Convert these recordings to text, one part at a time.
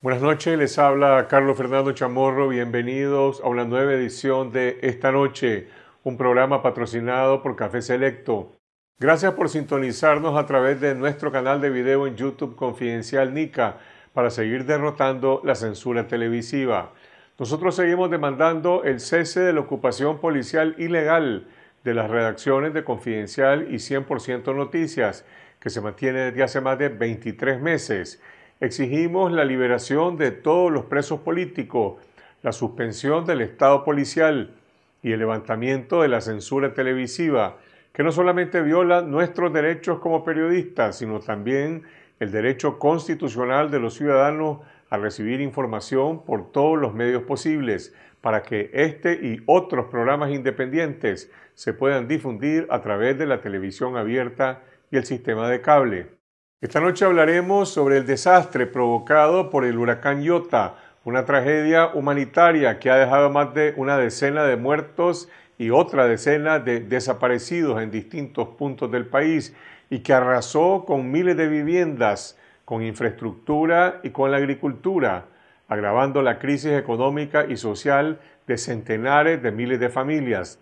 Buenas noches, les habla Carlos Fernando Chamorro. Bienvenidos a una nueva edición de Esta Noche, un programa patrocinado por Café Selecto. Gracias por sintonizarnos a través de nuestro canal de video en YouTube Confidencial Nica para seguir derrotando la censura televisiva. Nosotros seguimos demandando el cese de la ocupación policial ilegal de las redacciones de Confidencial y 100% Noticias, que se mantiene desde hace más de 23 meses Exigimos la liberación de todos los presos políticos, la suspensión del Estado policial y el levantamiento de la censura televisiva, que no solamente viola nuestros derechos como periodistas, sino también el derecho constitucional de los ciudadanos a recibir información por todos los medios posibles, para que este y otros programas independientes se puedan difundir a través de la televisión abierta y el sistema de cable. Esta noche hablaremos sobre el desastre provocado por el huracán Iota, una tragedia humanitaria que ha dejado más de una decena de muertos y otra decena de desaparecidos en distintos puntos del país y que arrasó con miles de viviendas, con infraestructura y con la agricultura, agravando la crisis económica y social de centenares de miles de familias.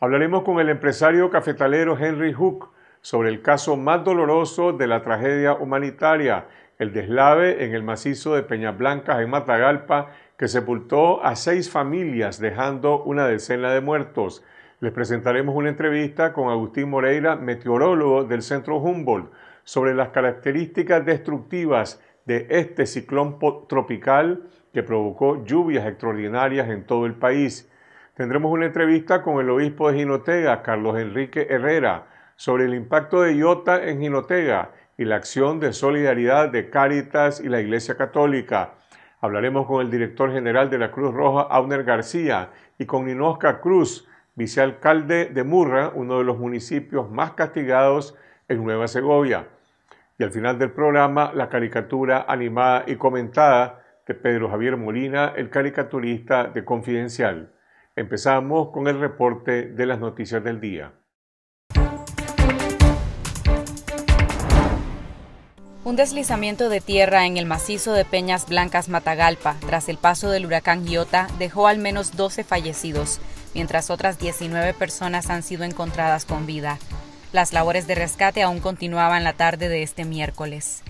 Hablaremos con el empresario cafetalero Henry Hook, sobre el caso más doloroso de la tragedia humanitaria, el deslave en el macizo de Peñas Blancas en Matagalpa, que sepultó a seis familias dejando una decena de muertos. Les presentaremos una entrevista con Agustín Moreira, meteorólogo del Centro Humboldt, sobre las características destructivas de este ciclón tropical que provocó lluvias extraordinarias en todo el país. Tendremos una entrevista con el obispo de Jinotega, Carlos Enrique Herrera, sobre el impacto de Iota en Jinotega y la acción de solidaridad de Cáritas y la Iglesia Católica. Hablaremos con el director general de la Cruz Roja, Auner García, y con Ninosca Cruz, vicealcalde de Murra, uno de los municipios más castigados en Nueva Segovia. Y al final del programa, la caricatura animada y comentada de Pedro Javier Molina, el caricaturista de Confidencial. Empezamos con el reporte de las noticias del día. Un deslizamiento de tierra en el macizo de Peñas Blancas Matagalpa, tras el paso del huracán Iota, dejó al menos 12 fallecidos, mientras otras 19 personas han sido encontradas con vida. Las labores de rescate aún continuaban la tarde de este miércoles.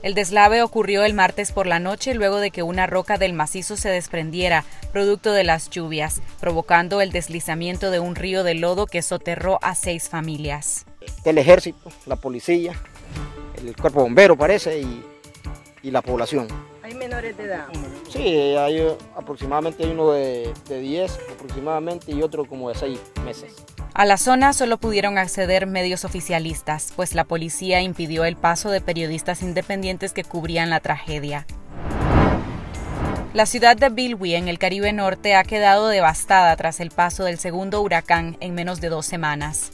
El deslave ocurrió el martes por la noche luego de que una roca del macizo se desprendiera, producto de las lluvias, provocando el deslizamiento de un río de lodo que soterró a seis familias. El ejército, la policía, el cuerpo bombero parece y, la población. ¿Hay menores de edad? Sí, hay aproximadamente uno de, de 10 aproximadamente y otro como de 6 meses. A la zona solo pudieron acceder medios oficialistas, pues la policía impidió el paso de periodistas independientes que cubrían la tragedia. La ciudad de Bilwi, en el Caribe Norte, ha quedado devastada tras el paso del segundo huracán en menos de dos semanas.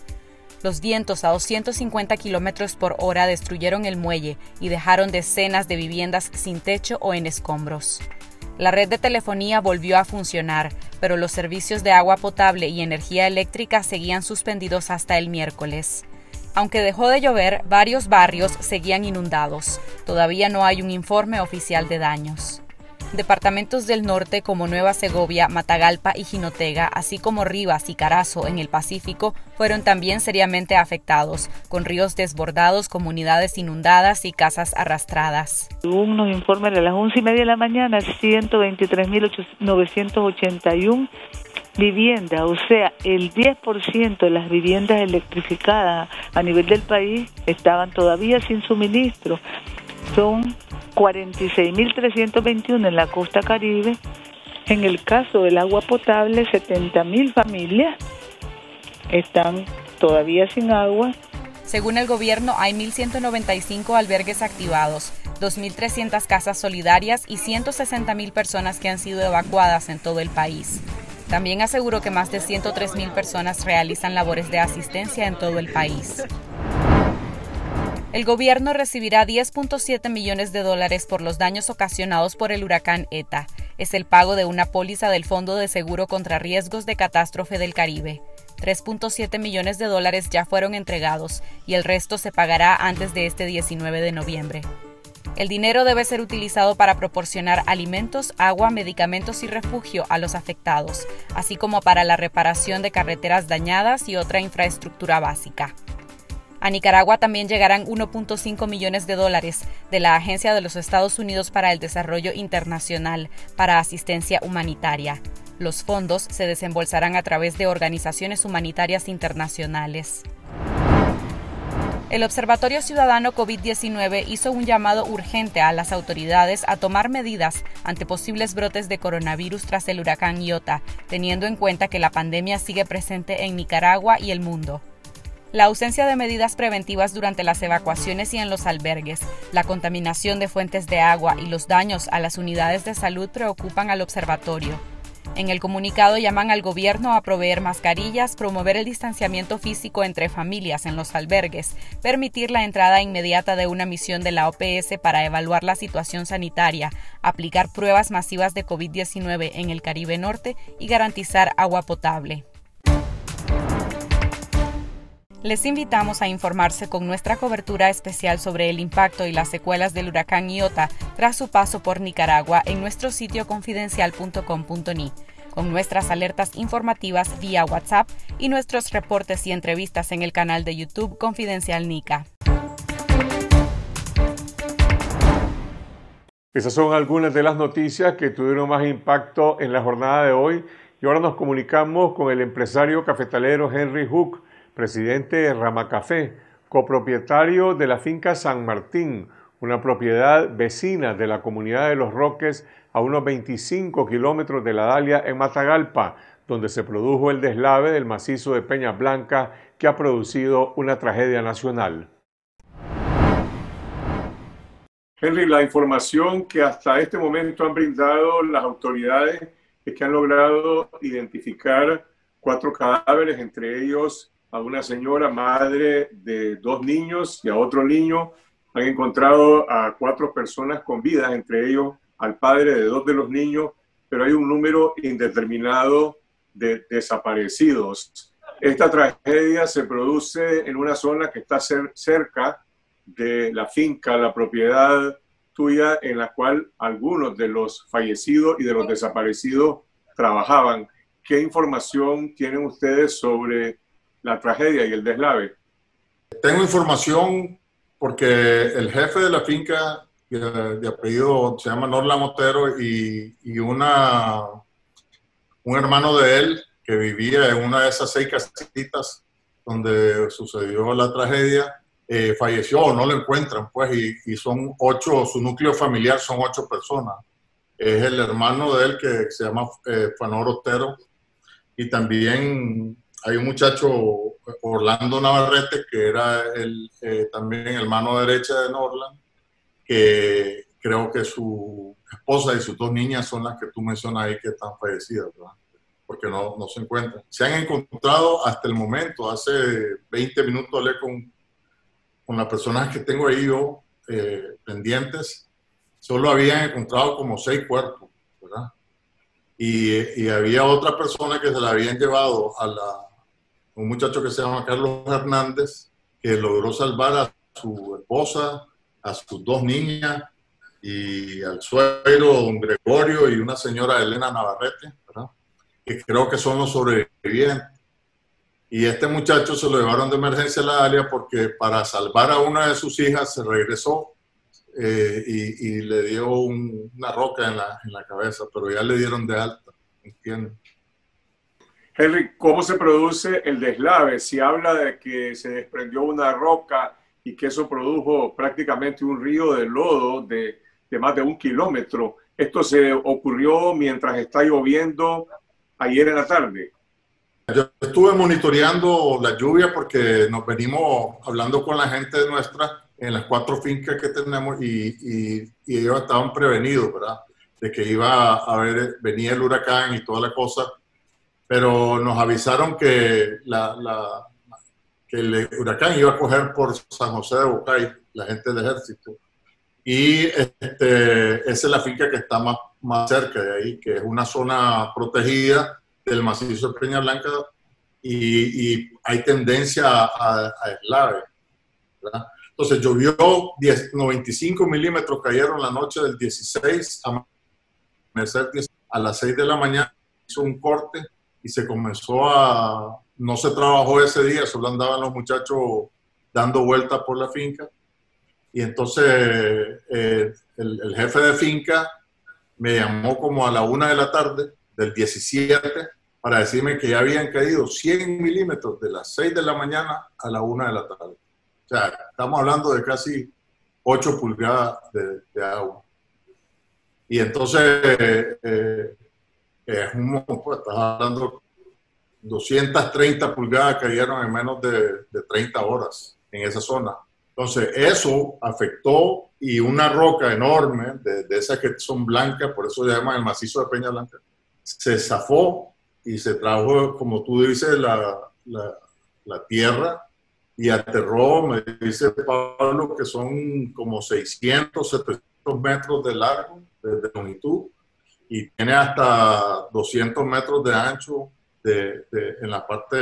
Los vientos a 250 kilómetros por hora destruyeron el muelle y dejaron decenas de viviendas sin techo o en escombros. La red de telefonía volvió a funcionar, pero los servicios de agua potable y energía eléctrica seguían suspendidos hasta el miércoles. Aunque dejó de llover, varios barrios seguían inundados. Todavía no hay un informe oficial de daños. Departamentos del norte como Nueva Segovia, Matagalpa y Jinotega, así como Rivas y Carazo en el Pacífico, fueron también seriamente afectados, con ríos desbordados, comunidades inundadas y casas arrastradas. Hubo unos informes a las once y media de la mañana, 123.981 viviendas, o sea, el 10% de las viviendas electrificadas a nivel del país estaban todavía sin suministro. Son 46.321 en la costa caribe. En el caso del agua potable, 70.000 familias están todavía sin agua. Según el gobierno, hay 1.195 albergues activados, 2.300 casas solidarias y 160.000 personas que han sido evacuadas en todo el país. También aseguró que más de 103.000 personas realizan labores de asistencia en todo el país. El gobierno recibirá 10.7 millones de dólares por los daños ocasionados por el huracán ETA. Es el pago de una póliza del Fondo de Seguro contra Riesgos de Catástrofe del Caribe. 3.7 millones de dólares ya fueron entregados y el resto se pagará antes de este 19 de noviembre. El dinero debe ser utilizado para proporcionar alimentos, agua, medicamentos y refugio a los afectados, así como para la reparación de carreteras dañadas y otra infraestructura básica. A Nicaragua también llegarán 1.5 millones de dólares de la Agencia de los Estados Unidos para el Desarrollo Internacional para asistencia humanitaria. Los fondos se desembolsarán a través de organizaciones humanitarias internacionales. El Observatorio Ciudadano COVID-19 hizo un llamado urgente a las autoridades a tomar medidas ante posibles brotes de coronavirus tras el huracán Iota, teniendo en cuenta que la pandemia sigue presente en Nicaragua y el mundo la ausencia de medidas preventivas durante las evacuaciones y en los albergues, la contaminación de fuentes de agua y los daños a las unidades de salud preocupan al observatorio. En el comunicado llaman al gobierno a proveer mascarillas, promover el distanciamiento físico entre familias en los albergues, permitir la entrada inmediata de una misión de la OPS para evaluar la situación sanitaria, aplicar pruebas masivas de COVID-19 en el Caribe Norte y garantizar agua potable. Les invitamos a informarse con nuestra cobertura especial sobre el impacto y las secuelas del huracán Iota tras su paso por Nicaragua en nuestro sitio confidencial.com.ni, con nuestras alertas informativas vía WhatsApp y nuestros reportes y entrevistas en el canal de YouTube Confidencial Nica. Esas son algunas de las noticias que tuvieron más impacto en la jornada de hoy y ahora nos comunicamos con el empresario cafetalero Henry Hook presidente de Ramacafé, copropietario de la finca San Martín, una propiedad vecina de la comunidad de Los Roques a unos 25 kilómetros de la Dalia en Matagalpa, donde se produjo el deslave del macizo de Peña Blanca que ha producido una tragedia nacional. Henry, la información que hasta este momento han brindado las autoridades es que han logrado identificar cuatro cadáveres, entre ellos a una señora madre de dos niños y a otro niño. Han encontrado a cuatro personas con vida, entre ellos al padre de dos de los niños, pero hay un número indeterminado de desaparecidos. Esta tragedia se produce en una zona que está cerca de la finca, la propiedad tuya, en la cual algunos de los fallecidos y de los desaparecidos trabajaban. ¿Qué información tienen ustedes sobre la tragedia y el deslave? Tengo información porque el jefe de la finca de, apellido se llama Norla Motero y, y, una, un hermano de él que vivía en una de esas seis casitas donde sucedió la tragedia, eh, falleció o no lo encuentran, pues, y, y, son ocho, su núcleo familiar son ocho personas. Es el hermano de él que se llama eh, Fanor Otero y también hay un muchacho, Orlando Navarrete, que era el, eh, también el mano derecha de Norland, que creo que su esposa y sus dos niñas son las que tú mencionas ahí que están fallecidas, ¿verdad? porque no, no, se encuentran. Se han encontrado hasta el momento, hace 20 minutos hablé con, con las personas que tengo ahí yo eh, pendientes, solo habían encontrado como seis cuerpos, ¿verdad? Y, y había otra persona que se la habían llevado a la, un muchacho que se llama Carlos Hernández, que logró salvar a su esposa, a sus dos niñas y al suegro, don Gregorio, y una señora Elena Navarrete, que creo que son los sobrevivientes. Y este muchacho se lo llevaron de emergencia a la área porque para salvar a una de sus hijas se regresó eh, y, le dio una roca en la, en la cabeza, pero ya le dieron de alta, ¿entiendes? Henry, ¿cómo se produce el deslave? Si habla de que se desprendió una roca y que eso produjo prácticamente un río de lodo de, más de un kilómetro. ¿Esto se ocurrió mientras está lloviendo ayer en la tarde? Yo estuve monitoreando la lluvia porque nos venimos hablando con la gente nuestra en las cuatro fincas que tenemos y, y ellos estaban prevenidos, ¿verdad? De que iba a haber, venía el huracán y toda la cosa pero nos avisaron que, la, que el huracán iba a coger por San José de Bocay, la gente del ejército. Y este, esa es la finca que está más, más cerca de ahí, que es una zona protegida del macizo de Peña Blanca y, hay tendencia a, a eslave. Entonces llovió 10, 95 milímetros, cayeron la noche del 16 a, a las 6 de la mañana, hizo un corte y se comenzó a, no se trabajó ese día, solo andaban los muchachos dando vueltas por la finca. Y entonces eh, el, el, jefe de finca me llamó como a la una de la tarde del 17 para decirme que ya habían caído 100 milímetros de las 6 de la mañana a la una de la tarde. O sea, estamos hablando de casi 8 pulgadas de, agua. Y entonces, eh, eh, pues, estás hablando 230 pulgadas cayeron en menos de, 30 horas en esa zona. Entonces, eso afectó y una roca enorme, de, esas que son blancas, por eso se llama el macizo de Peña Blanca, se zafó y se trajo, como tú dices, la, la, tierra y aterró, me dice Pablo, que son como 600, 700 metros de largo, de longitud, y tiene hasta 200 metros de ancho de, en la parte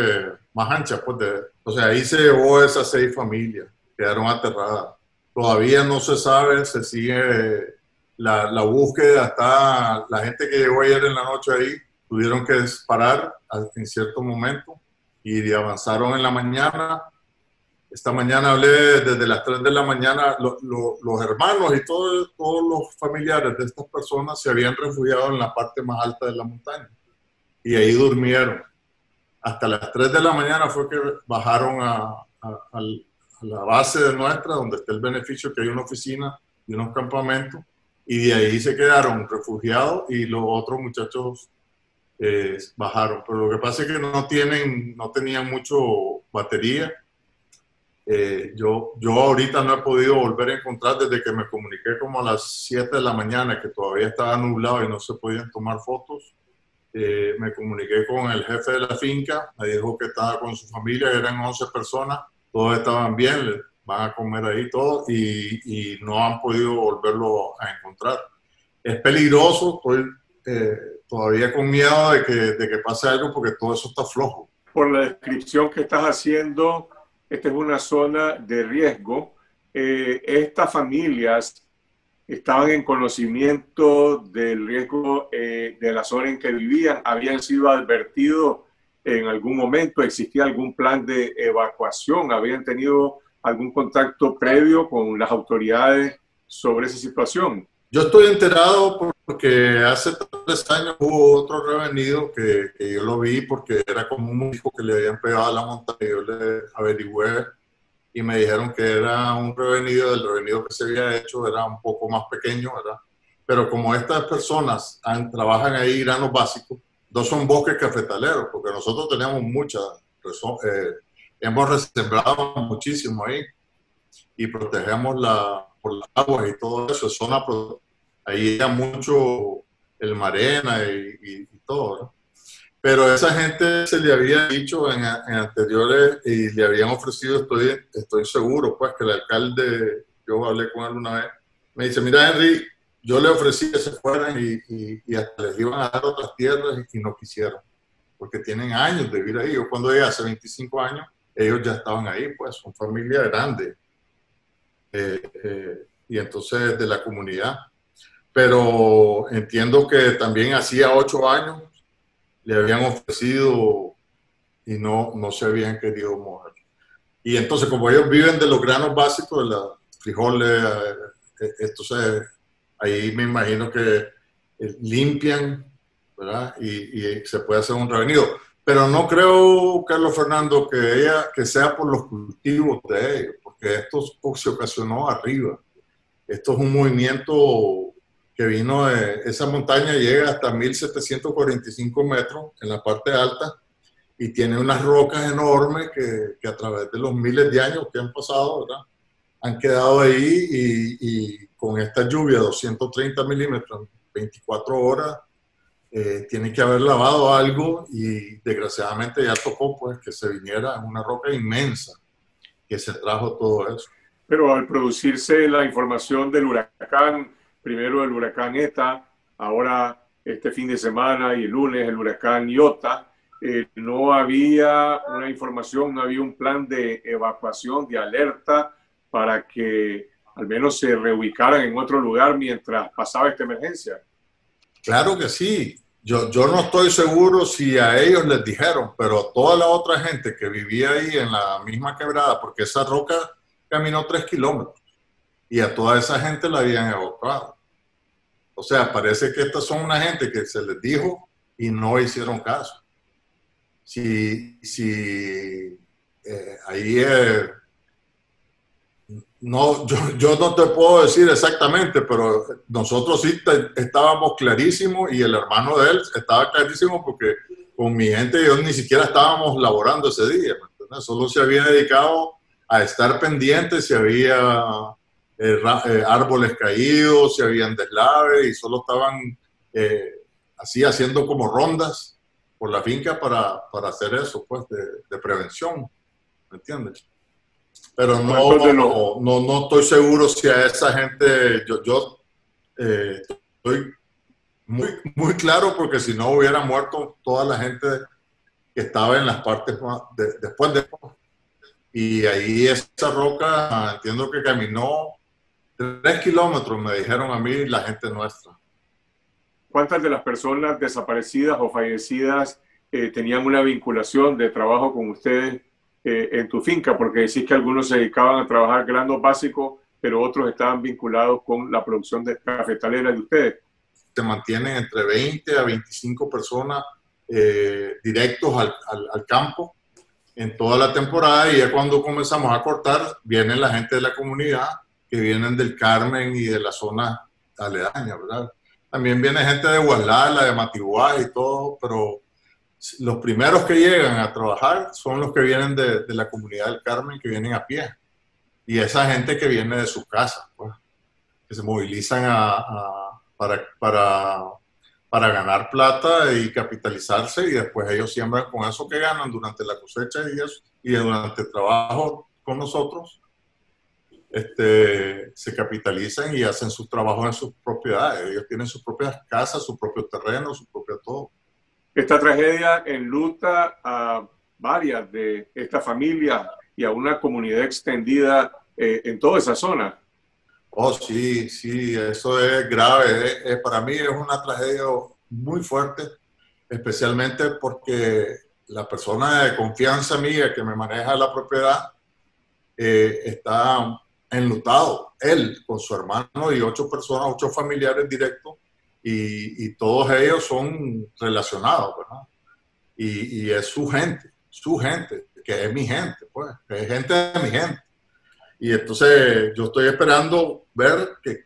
más ancha. Pues de, o sea, ahí se llevó esas seis familias, quedaron aterradas. Todavía no se sabe, se sigue la, la búsqueda, está la gente que llegó ayer en la noche ahí, tuvieron que parar en cierto momento y avanzaron en la mañana. Esta mañana hablé desde las 3 de la mañana, los hermanos y todos, todos los familiares de estas personas se habían refugiado en la parte más alta de la montaña y ahí durmieron. Hasta las 3 de la mañana fue que bajaron a, la base de nuestra, donde está el beneficio, que hay una oficina y unos campamentos, y de ahí se quedaron refugiados y los otros muchachos eh, bajaron. Pero lo que pasa es que no, tienen, no tenían mucho batería. Eh, yo, yo ahorita no he podido volver a encontrar desde que me comuniqué como a las 7 de la mañana, que todavía estaba nublado y no se podían tomar fotos. Eh, me comuniqué con el jefe de la finca, me dijo que estaba con su familia, eran 11 personas, todos estaban bien, van a comer ahí todos y, y, no han podido volverlo a encontrar. Es peligroso, estoy eh, todavía con miedo de que, de que pase algo porque todo eso está flojo. Por la descripción que estás haciendo, esta es una zona de riesgo. Eh, estas familias estaban en conocimiento del riesgo eh, de la zona en que vivían, habían sido advertidos en algún momento, existía algún plan de evacuación, habían tenido algún contacto previo con las autoridades sobre esa situación. Yo estoy enterado porque hace tres años hubo otro revenido que, que yo lo vi porque era como un hijo que le habían pegado a la montaña yo le averigüé y me dijeron que era un revenido, del revenido que se había hecho era un poco más pequeño, ¿verdad? Pero como estas personas trabajan ahí granos básicos, dos son bosques cafetaleros, porque nosotros tenemos mucha, eh, hemos resembrado muchísimo ahí y protegemos la, por las aguas y todo eso, es zona, ahí hay mucho el marena y, y, y todo, ¿no? Pero esa gente se le había dicho en, anteriores y le habían ofrecido, estoy, estoy seguro, pues que el alcalde, yo hablé con él una vez, me dice, mira Henry, yo le ofrecí que se fueran y, y, hasta les iban a dar otras tierras y, no quisieron, porque tienen años de vivir ahí. Yo cuando llegué hace 25 años, ellos ya estaban ahí, pues son familia grande. Eh, eh, y entonces de la comunidad. Pero entiendo que también hacía ocho años le habían ofrecido y no, no se habían querido mover. Y entonces, como ellos viven de los granos básicos, de los frijoles, eh, eh, entonces ahí me imagino que eh, limpian, ¿verdad? Y, y, se puede hacer un revenido. Pero no creo, Carlos Fernando, que, ella, que sea por los cultivos de ellos, porque esto se ocasionó arriba. Esto es un movimiento que vino de esa montaña, llega hasta 1745 metros en la parte alta y tiene unas rocas enormes que, que a través de los miles de años que han pasado, ¿verdad? han quedado ahí y, y con esta lluvia, 230 milímetros, 24 horas, eh, tiene que haber lavado algo y desgraciadamente ya tocó pues que se viniera una roca inmensa que se trajo todo eso. Pero al producirse la información del huracán, primero el huracán ETA, ahora este fin de semana y el lunes el huracán Iota, eh, no había una información, no había un plan de evacuación, de alerta para que al menos se reubicaran en otro lugar mientras pasaba esta emergencia. Claro que sí. Yo, yo no estoy seguro si a ellos les dijeron, pero a toda la otra gente que vivía ahí en la misma quebrada, porque esa roca caminó tres kilómetros y a toda esa gente la habían evacuado. O sea, parece que estas son una gente que se les dijo y no hicieron caso. Si, si eh, ahí eh, no, yo, yo, no te puedo decir exactamente, pero nosotros sí estábamos clarísimos y el hermano de él estaba clarísimo porque con mi gente yo ni siquiera estábamos laborando ese día, solo se había dedicado a estar pendientes si había eh, eh, árboles caídos, si habían deslaves y solo estaban eh, así haciendo como rondas por la finca para, para hacer eso, pues, de, de, prevención, ¿me entiendes? Pero no, no, no, no, estoy seguro si a esa gente, yo, yo estoy muy, muy claro porque si no hubiera muerto toda la gente que estaba en las partes de, después de... Y ahí esa roca, entiendo que caminó Tres kilómetros, me dijeron a mí la gente nuestra. ¿Cuántas de las personas desaparecidas o fallecidas eh, tenían una vinculación de trabajo con ustedes eh, en tu finca? Porque decís que algunos se dedicaban a trabajar granos básicos, pero otros estaban vinculados con la producción de cafetalera de ustedes. Se mantienen entre 20 a 25 personas eh, directos al, al, al campo en toda la temporada y ya cuando comenzamos a cortar, viene la gente de la comunidad que vienen del Carmen y de la zona aledaña, ¿verdad? También viene gente de Guadalajara, de Matiguá y todo, pero los primeros que llegan a trabajar son los que vienen de, la comunidad del Carmen, que vienen a pie. Y esa gente que viene de su casa, pues, que se movilizan para ganar plata y capitalizarse y después ellos siembran con eso que ganan durante la cosecha y, eso, y durante el trabajo con nosotros este, se capitalizan y hacen sus trabajos en sus propiedades. Ellos tienen sus propias casas, su propio terreno, su propio todo. Esta tragedia enluta a varias de esta familia y a una comunidad extendida eh, en toda esa zona. Oh, sí, sí, eso es grave. para mí es una tragedia muy fuerte, especialmente porque la persona de confianza mía que me maneja la propiedad eh, está enlutado, él con su hermano y ocho personas, ocho familiares directos, y, y todos ellos son relacionados. Y, y, es su gente, su gente, que es mi gente, pues, que es gente de mi gente. Y entonces yo estoy esperando ver que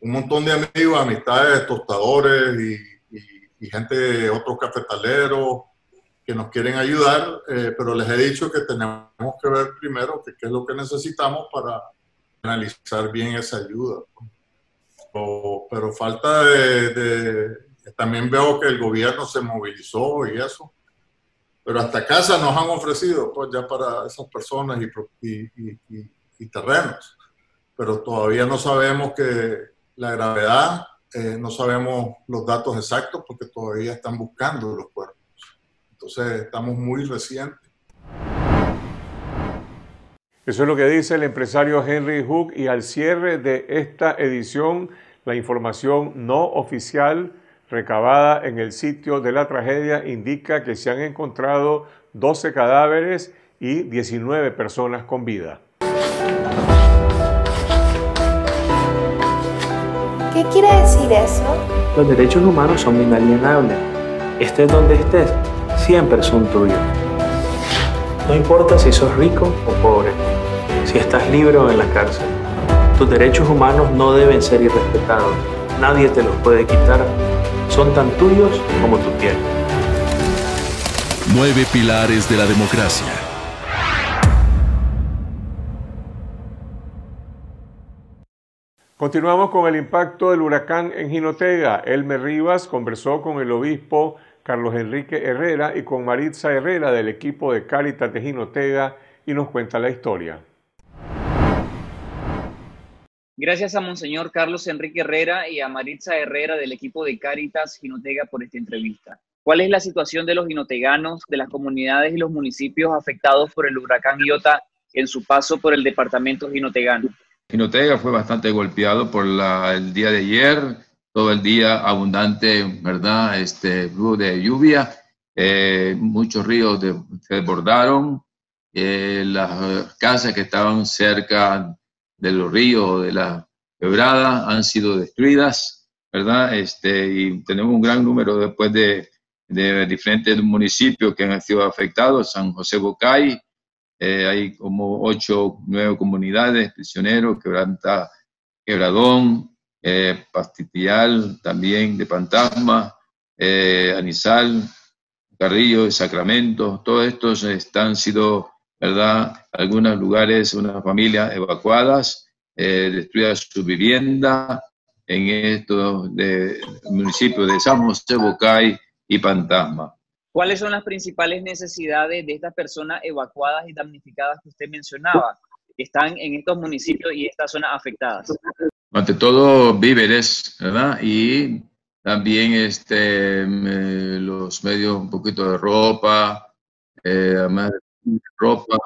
un montón de amigos, amistades, tostadores y, y, y gente otros cafetaleros, que nos quieren ayudar, eh, pero les he dicho que tenemos que ver primero qué es lo que necesitamos para analizar bien esa ayuda. O, pero falta de, de, También veo que el gobierno se movilizó y eso, pero hasta casa nos han ofrecido pues ya para esas personas y, y, y, y terrenos, pero todavía no sabemos que la gravedad, eh, no sabemos los datos exactos porque todavía están buscando los cuerpos. Entonces estamos muy recientes. Eso es lo que dice el empresario Henry Hook y al cierre de esta edición, la información no oficial recabada en el sitio de la tragedia indica que se han encontrado 12 cadáveres y 19 personas con vida. ¿Qué quiere decir eso? Los derechos humanos son inalienables. Estés donde estés, siempre son tuyos. No importa si sos rico o pobre, si estás libre o en la cárcel. Tus derechos humanos no deben ser irrespetados. Nadie te los puede quitar. Son tan tuyos como tu piel. Nueve pilares de la democracia. Continuamos con el impacto del huracán en Jinotega. Elmer Rivas conversó con el obispo Carlos Enrique Herrera y con Maritza Herrera del equipo de Cáritas de Jinotega y nos cuenta la historia. Gracias a Monseñor Carlos Enrique Herrera y a Maritza Herrera del equipo de Caritas Ginotega por esta entrevista. ¿Cuál es la situación de los ginoteganos, de las comunidades y los municipios afectados por el huracán Iota en su paso por el departamento ginotegano? Ginotega fue bastante golpeado por el día de ayer, todo el día abundante, ¿verdad? Este flujo de lluvia, eh, muchos ríos se desbordaron, eh, las casas que estaban cerca de los ríos, de la quebrada, han sido destruidas, ¿verdad? Este, y tenemos un gran número después de, de diferentes municipios que han sido afectados, San José Bocay, eh, hay como ocho, nueve comunidades, prisioneros, Quebranta, Quebradón, eh, también de Fantasma, eh, Anisal, Carrillo, Sacramento, todos estos están sido, ¿verdad? Algunos lugares, unas familias evacuadas, eh, su vivienda en estos de, municipios de San José, Bocay y Fantasma. ¿Cuáles son las principales necesidades de estas personas evacuadas y damnificadas que usted mencionaba, que están en estos municipios y estas zonas afectadas? Ante todo, víveres, ¿verdad? Y también este, los medios, un poquito de ropa, eh, además de ropa.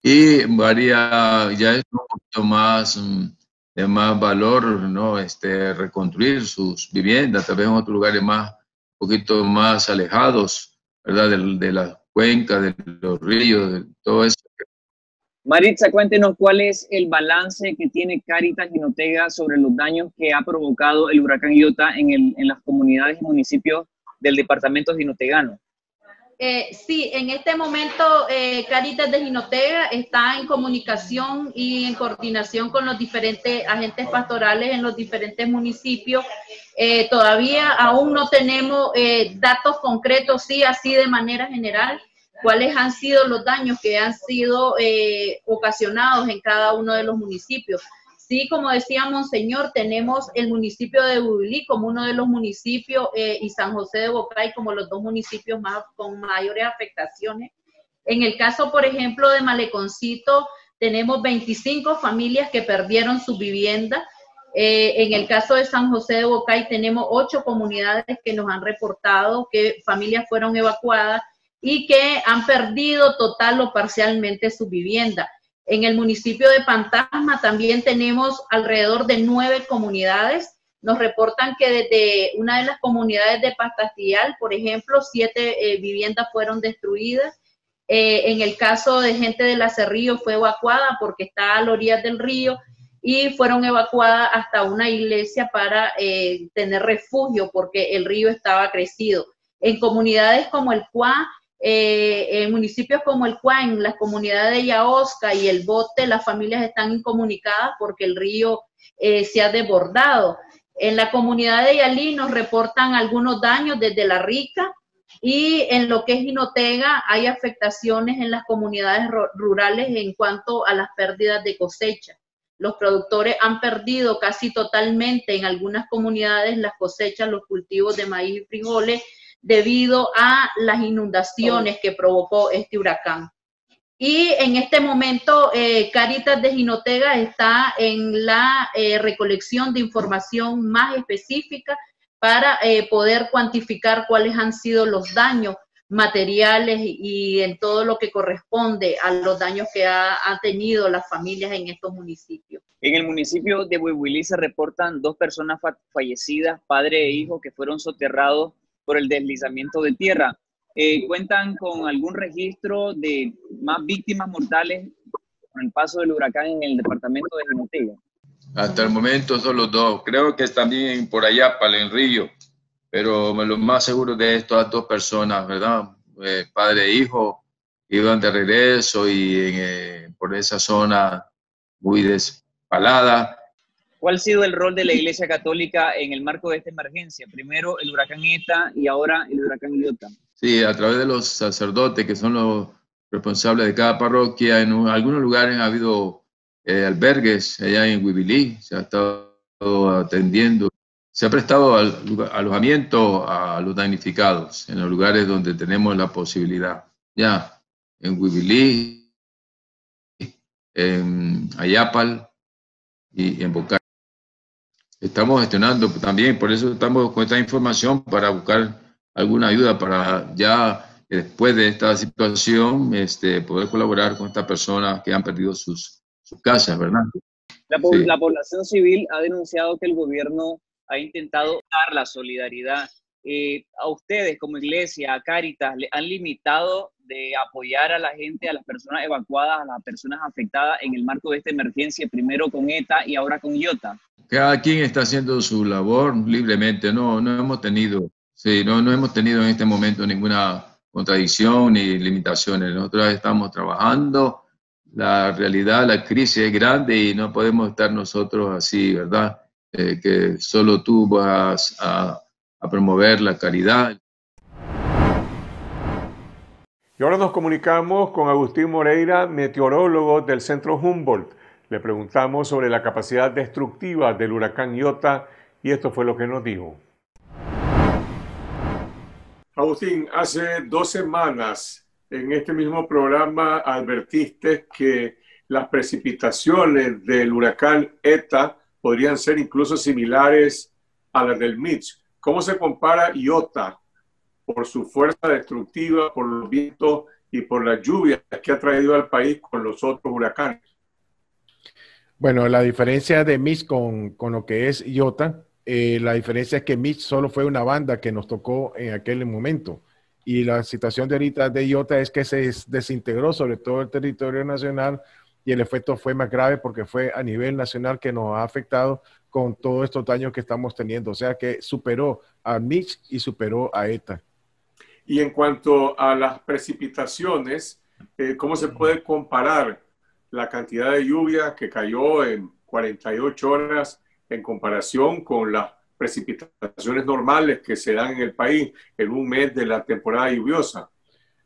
Y varía, ya es un poquito más mm, de más valor, ¿no? Este, reconstruir sus viviendas, tal vez en otros lugares más poquito más alejados, ¿verdad? De, de la cuenca, de los ríos, de todo eso. Maritza, cuéntenos cuál es el balance que tiene Caritas Ginotega sobre los daños que ha provocado el huracán Iota en, el, en las comunidades y municipios del departamento ginotegano. Eh, sí, en este momento eh, Caritas de Ginotega está en comunicación y en coordinación con los diferentes agentes pastorales en los diferentes municipios. Eh, todavía aún no tenemos datos concretos, sí, así de manera general, cuáles han sido los daños que han sido ocasionados en cada uno de los municipios. Sí, como decía Monseñor, tenemos el municipio de Bubilí como uno de los municipios eh, y San José de Bocay como los dos municipios más, con mayores afectaciones. En el caso, por ejemplo, de Maleconcito, tenemos 25 familias que perdieron su vivienda. Eh, en el caso de San José de Bocay, tenemos ocho comunidades que nos han reportado que familias fueron evacuadas y que han perdido total o parcialmente su vivienda. En el municipio de Fantasma también tenemos alrededor de nueve comunidades. Nos reportan que desde una de las comunidades de Pastastillal, por ejemplo, siete eh, viviendas fueron destruidas. Eh, en el caso de gente de la Cerrillo fue evacuada porque está a la orilla del río y fueron evacuadas hasta una iglesia para eh, tener refugio porque el río estaba crecido. En comunidades como el Cuá, eh, en municipios como el Cuán, las comunidades de Yaosca y el Bote, las familias están incomunicadas porque el río eh, se ha desbordado. En la comunidad de Yalí nos reportan algunos daños desde La Rica y en lo que es Jinotega hay afectaciones en las comunidades rurales en cuanto a las pérdidas de cosecha. Los productores han perdido casi totalmente en algunas comunidades las cosechas, los cultivos de maíz y frijoles debido a las inundaciones que provocó este huracán. Y en este momento, eh, Caritas de Ginotega está en la eh, recolección de información más específica para eh, poder cuantificar cuáles han sido los daños materiales y en todo lo que corresponde a los daños que han tenido las familias en estos municipios. En el municipio de Huihuilí se reportan dos personas fallecidas, padre e hijo, que fueron soterrados por el deslizamiento de tierra. Eh, ¿Cuentan con algún registro de más víctimas mortales con el paso del huracán en el departamento de Jinotega? Hasta el momento solo dos. Creo que también por allá, para el río. Pero lo más seguro de estas dos personas, ¿verdad? Eh, padre e hijo, iban de regreso y eh, por esa zona muy despalada ¿Cuál ha sido el rol de la Iglesia Católica en el marco de esta emergencia? Primero el huracán Eta y ahora el huracán Iota. Sí, a través de los sacerdotes que son los responsables de cada parroquia. En algunos lugares ha habido eh, albergues allá en Huibilí, se ha estado atendiendo, se ha prestado alojamiento a los damnificados en los lugares donde tenemos la posibilidad. Ya, en Huibilí, en Ayapal y en Bocay. Estamos gestionando también, por eso estamos con esta información para buscar alguna ayuda para ya después de esta situación este, poder colaborar con estas personas que han perdido sus, sus casas, ¿verdad? La, la población civil ha denunciado que el gobierno ha intentado dar la solidaridad eh, a ustedes como iglesia, a Caritas, le han limitado de apoyar a la gente, a las personas evacuadas, a las personas afectadas en el marco de esta emergencia, primero con ETA y ahora con IOTA? Cada quien está haciendo su labor libremente, no, no hemos tenido, sí, no, no hemos tenido en este momento ninguna contradicción ni limitaciones. Nosotros estamos trabajando, la realidad, la crisis es grande y no podemos estar nosotros así, ¿verdad? Eh, que solo tú vas a a promover la caridad. Ahora nos comunicamos con Agustín Moreira, meteorólogo del Centro Humboldt. Le preguntamos sobre la capacidad destructiva del huracán Iota y esto fue lo que nos dijo. Agustín, hace dos semanas en este mismo programa advertiste que las precipitaciones del huracán ETA podrían ser incluso similares a las del Mitch. ¿Cómo se compara Iota por su fuerza destructiva, por los vientos y por las lluvias que ha traído al país con los otros huracanes? Bueno, la diferencia de Mitch con, lo que es Iota, eh, la diferencia es que Mitch solo fue una banda que nos tocó en aquel momento. Y la situación de ahorita de Iota es que se desintegró sobre todo el territorio nacional y el efecto fue más grave porque fue a nivel nacional que nos ha afectado con todos estos daños que estamos teniendo. O sea que superó a Mitch y superó a ETA. Y en cuanto a las precipitaciones, eh, ¿cómo se puede comparar la cantidad de lluvia que cayó en 48 horas en comparación con las precipitaciones normales que se dan en el país en un mes de la temporada lluviosa?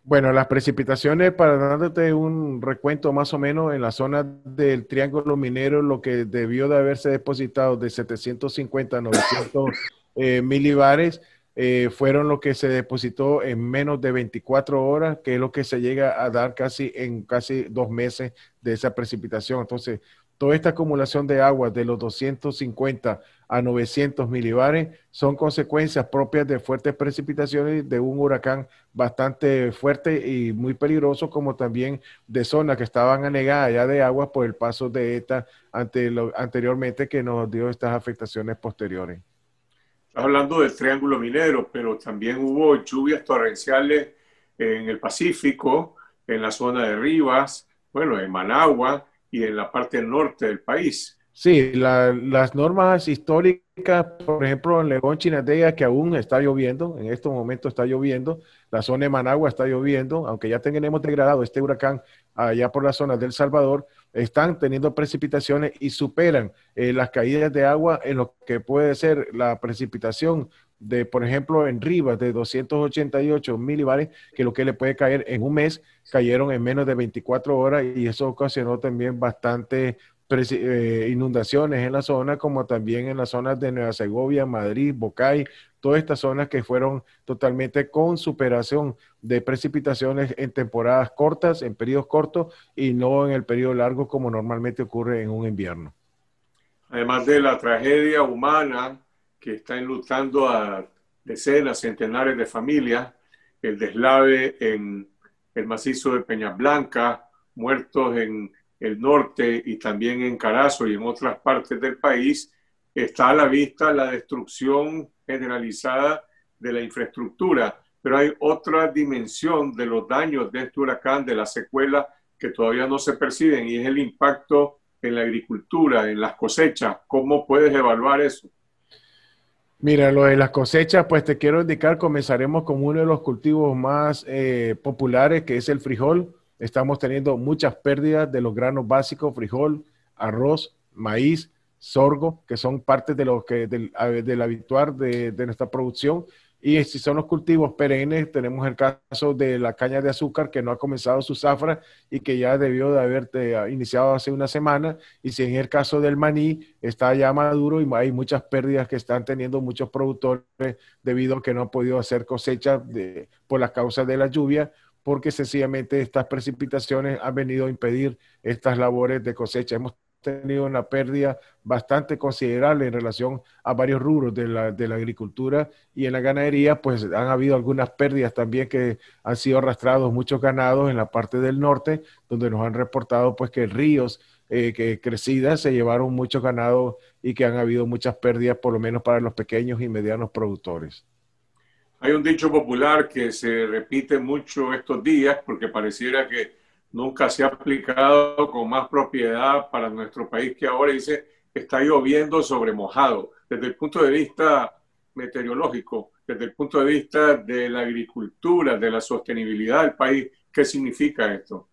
Bueno, las precipitaciones, para darte un recuento más o menos, en la zona del Triángulo Minero, lo que debió de haberse depositado de 750 a 900 eh, milibares, eh, fueron lo que se depositó en menos de 24 horas, que es lo que se llega a dar casi en casi dos meses de esa precipitación. Entonces, toda esta acumulación de agua de los 250 a 900 milibares son consecuencias propias de fuertes precipitaciones de un huracán bastante fuerte y muy peligroso, como también de zonas que estaban anegadas ya de agua por el paso de ETA ante anteriormente que nos dio estas afectaciones posteriores. Hablando del triángulo minero, pero también hubo lluvias torrenciales en el Pacífico, en la zona de Rivas, bueno, en Managua y en la parte norte del país. Sí, las normas históricas, por ejemplo, en León, Chinandega, que aún está lloviendo, en estos momentos está lloviendo, la zona de Managua está lloviendo, aunque ya tenemos degradado este huracán allá por la zona del Salvador, están teniendo precipitaciones y superan eh, las caídas de agua en lo que puede ser la precipitación de, por ejemplo, en Rivas de 288 milibares, que lo que le puede caer en un mes, cayeron en menos de 24 horas y eso ocasionó también bastante eh, inundaciones en la zona, como también en las zonas de Nueva Segovia, Madrid, Bocay, todas estas zonas que fueron totalmente con superación de precipitaciones en temporadas cortas, en periodos cortos y no en el periodo largo como normalmente ocurre en un invierno. Además de la tragedia humana que está enlutando a decenas, centenares de familias, el deslave en el macizo de Peñas Blanca, muertos en el norte y también en Carazo y en otras partes del país, está a la vista la destrucción generalizada de la infraestructura. Pero hay otra dimensión de los daños de este huracán, de la secuela que todavía no se perciben, y es el impacto en la agricultura, en las cosechas. ¿Cómo puedes evaluar eso? Mira, lo de las cosechas, pues te quiero indicar, comenzaremos con uno de los cultivos más eh, populares, que es el frijol. Estamos teniendo muchas pérdidas de los granos básicos, frijol, arroz, maíz, sorgo, que son parte de lo que del, del habitual de, de, nuestra producción. Y si son los cultivos perennes, tenemos el caso de la caña de azúcar que no ha comenzado su zafra y que ya debió de haber iniciado hace una semana. Y si en el caso del maní está ya maduro y hay muchas pérdidas que están teniendo muchos productores debido a que no han podido hacer cosecha de, por las causas de la lluvia porque sencillamente estas precipitaciones han venido a impedir estas labores de cosecha. Hemos tenido una pérdida bastante considerable en relación a varios rubros de la, de la, agricultura y en la ganadería, pues han habido algunas pérdidas también que han sido arrastrados muchos ganados en la parte del norte, donde nos han reportado pues que ríos eh, que crecidas se llevaron muchos ganados y que han habido muchas pérdidas, por lo menos para los pequeños y medianos productores. Hay un dicho popular que se repite mucho estos días porque pareciera que nunca se ha aplicado con más propiedad para nuestro país que ahora dice está lloviendo sobre mojado. Desde el punto de vista meteorológico, desde el punto de vista de la agricultura, de la sostenibilidad del país, ¿qué significa esto?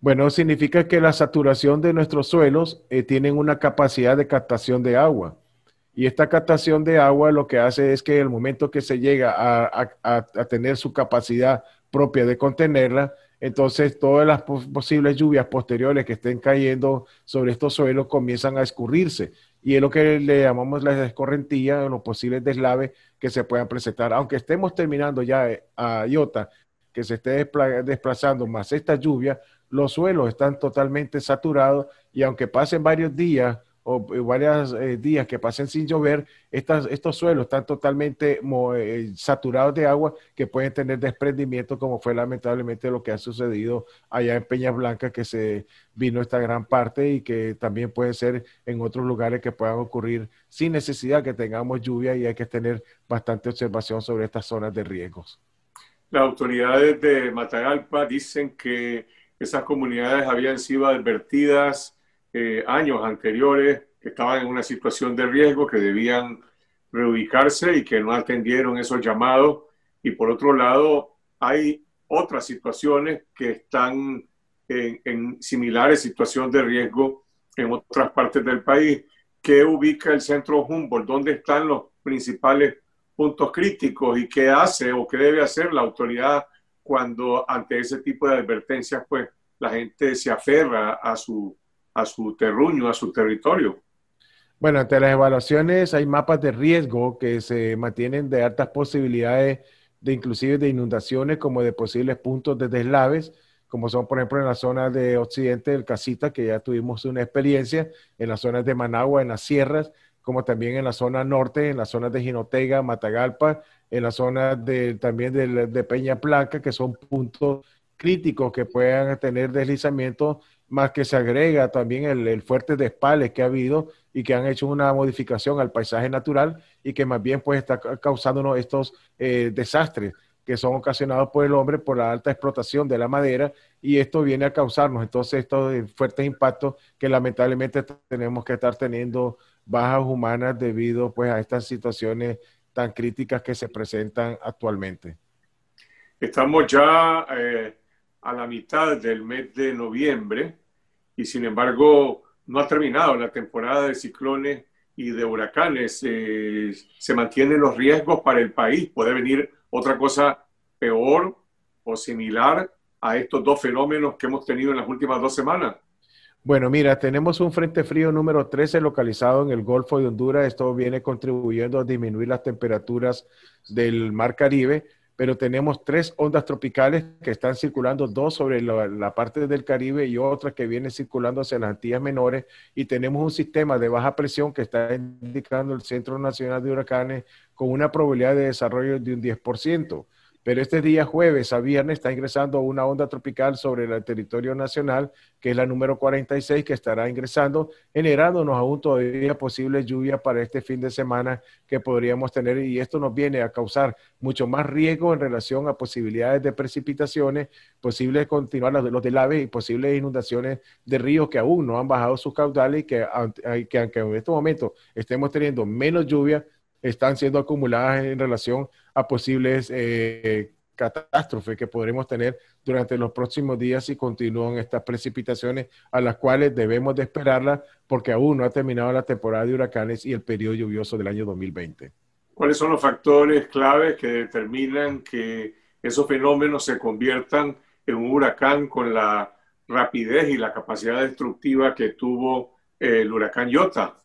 Bueno, significa que la saturación de nuestros suelos eh, tienen una capacidad de captación de agua. Y esta captación de agua lo que hace es que el momento que se llega a, a tener su capacidad propia de contenerla, entonces todas las posibles lluvias posteriores que estén cayendo sobre estos suelos comienzan a escurrirse y es lo que le llamamos la escorrentía, los posibles deslaves que se puedan presentar. Aunque estemos terminando ya eh, a Iota, que se esté desplazando más esta lluvia, los suelos están totalmente saturados y aunque pasen varios días o varios eh, días que pasen sin llover, estos suelos están totalmente eh, saturados de agua que pueden tener desprendimiento, como fue lamentablemente lo que ha sucedido allá en Peñas Blancas, que se vino esta gran parte y que también puede ser en otros lugares que puedan ocurrir sin necesidad que tengamos lluvia y hay que tener bastante observación sobre estas zonas de riesgos. Las autoridades de Matagalpa dicen que esas comunidades habían sido advertidas eh, años anteriores que estaban en una situación de riesgo, que debían reubicarse y que no atendieron esos llamados. Y por otro lado, hay otras situaciones que están en, en similares situaciones de riesgo en otras partes del país. ¿Qué ubica el centro Humboldt? ¿Dónde están los principales puntos críticos y qué hace o qué debe hacer la autoridad cuando ante ese tipo de advertencias, pues la gente se aferra a su a su terruño, a su territorio. Bueno, ante las evaluaciones hay mapas de riesgo que se mantienen de altas posibilidades de inclusive de inundaciones como de posibles puntos de deslaves, como son por ejemplo en la zona de occidente del Casita, que ya tuvimos una experiencia, en las zonas de Managua, en las sierras, como también en la zona norte, en las zonas de Jinotega, Matagalpa, en la zona de, también de, de Peña Blanca, que son puntos críticos que puedan tener deslizamiento más que se agrega también el, fuerte despales que ha habido y que han hecho una modificación al paisaje natural y que más bien pues está causándonos estos eh, desastres que son ocasionados por el hombre por la alta explotación de la madera y esto viene a causarnos entonces estos eh, fuertes impactos que lamentablemente tenemos que estar teniendo bajas humanas debido pues a estas situaciones tan críticas que se presentan actualmente. Estamos ya eh, a la mitad del mes de noviembre y sin embargo no ha terminado la temporada de ciclones y de huracanes. Eh, se mantienen los riesgos para el país. Puede venir otra cosa peor o similar a estos dos fenómenos que hemos tenido en las últimas dos semanas. Bueno, mira, tenemos un frente frío número 13 localizado en el Golfo de Honduras. Esto viene contribuyendo a disminuir las temperaturas del Mar Caribe pero tenemos tres ondas tropicales que están circulando, dos sobre la, parte del Caribe y otra que viene circulando hacia las Antillas Menores, y tenemos un sistema de baja presión que está indicando el Centro Nacional de Huracanes con una probabilidad de desarrollo de un 10%. Pero este día jueves a viernes está ingresando una onda tropical sobre el territorio nacional, que es la número 46, que estará ingresando, generándonos aún todavía posible lluvia para este fin de semana que podríamos tener. Y esto nos viene a causar mucho más riesgo en relación a posibilidades de precipitaciones, posibles continuar los, los delaves y posibles inundaciones de ríos que aún no han bajado sus caudales y que, que aunque en este momento estemos teniendo menos lluvia, están siendo acumuladas en relación a posibles eh, catástrofes que podremos tener durante los próximos días si continúan estas precipitaciones a las cuales debemos de esperarlas porque aún no ha terminado la temporada de huracanes y el periodo lluvioso del año 2020. ¿Cuáles son los factores claves que determinan que esos fenómenos se conviertan en un huracán con la rapidez y la capacidad destructiva que tuvo el huracán Iota?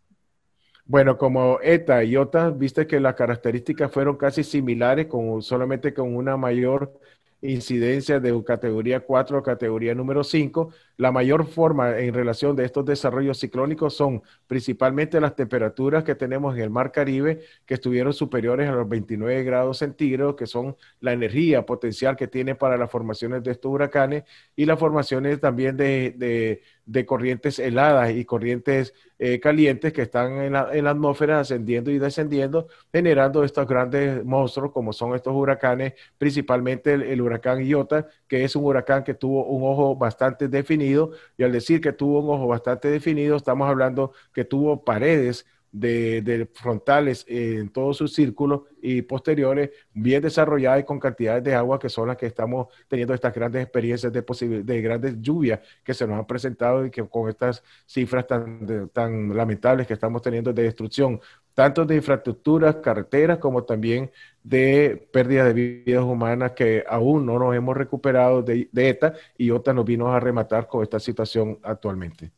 Bueno, como ETA y IOTA, viste que las características fueron casi similares, con, solamente con una mayor incidencia de categoría 4 a categoría número 5. La mayor forma en relación de estos desarrollos ciclónicos son principalmente las temperaturas que tenemos en el Mar Caribe, que estuvieron superiores a los 29 grados centígrados, que son la energía potencial que tiene para las formaciones de estos huracanes y las formaciones también de, corrientes heladas y corrientes eh, calientes que están en la, en la atmósfera ascendiendo y descendiendo, generando estos grandes monstruos como son estos huracanes, principalmente el, el huracán Iota, que es un huracán que tuvo un ojo bastante definido, y al decir que tuvo un ojo bastante definido, estamos hablando que tuvo paredes de, frontales en todos sus círculos y posteriores bien desarrolladas y con cantidades de agua que son las que estamos teniendo estas grandes experiencias de, de grandes lluvias que se nos han presentado y que con estas cifras tan, tan lamentables que estamos teniendo de destrucción, tanto de infraestructuras, carreteras, como también de pérdida de vidas humanas que aún no nos hemos recuperado de, de ETA y otra nos vino a rematar con esta situación actualmente.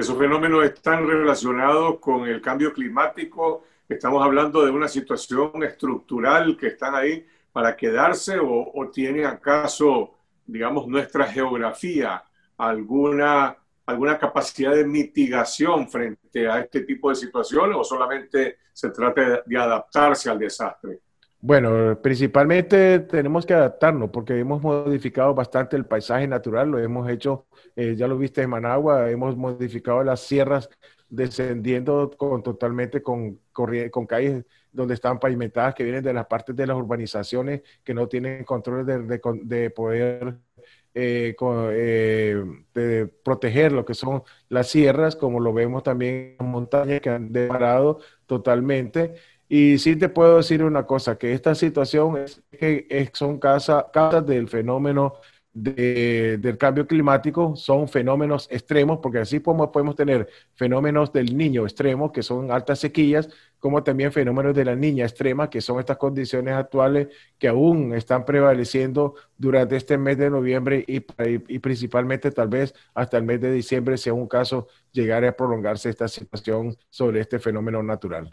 Esos fenómenos están relacionados con el cambio climático. Estamos hablando de una situación estructural que están ahí para quedarse o, o tiene acaso, digamos, nuestra geografía alguna, alguna capacidad de mitigación frente a este tipo de situaciones o solamente se trata de adaptarse al desastre? Bueno, principalmente tenemos que adaptarnos porque hemos modificado bastante el paisaje natural, lo hemos hecho, eh, ya lo viste en Managua, hemos modificado las sierras descendiendo con, totalmente con, con calles donde están pavimentadas que vienen de las partes de las urbanizaciones que no tienen control de, de, poder eh, eh, de proteger lo que son las sierras, como lo vemos también en montañas que han deparado totalmente. Y sí te puedo decir una cosa, que esta situación es que son causas del fenómeno del cambio climático, son fenómenos extremos, porque así podemos, podemos tener fenómenos del niño extremo, que son altas sequías, como también fenómenos de la niña extrema, que son estas condiciones actuales que aún están prevaleciendo durante este mes de noviembre y, principalmente tal vez hasta el mes de diciembre, si en un caso llegara a prolongarse esta situación sobre este fenómeno natural.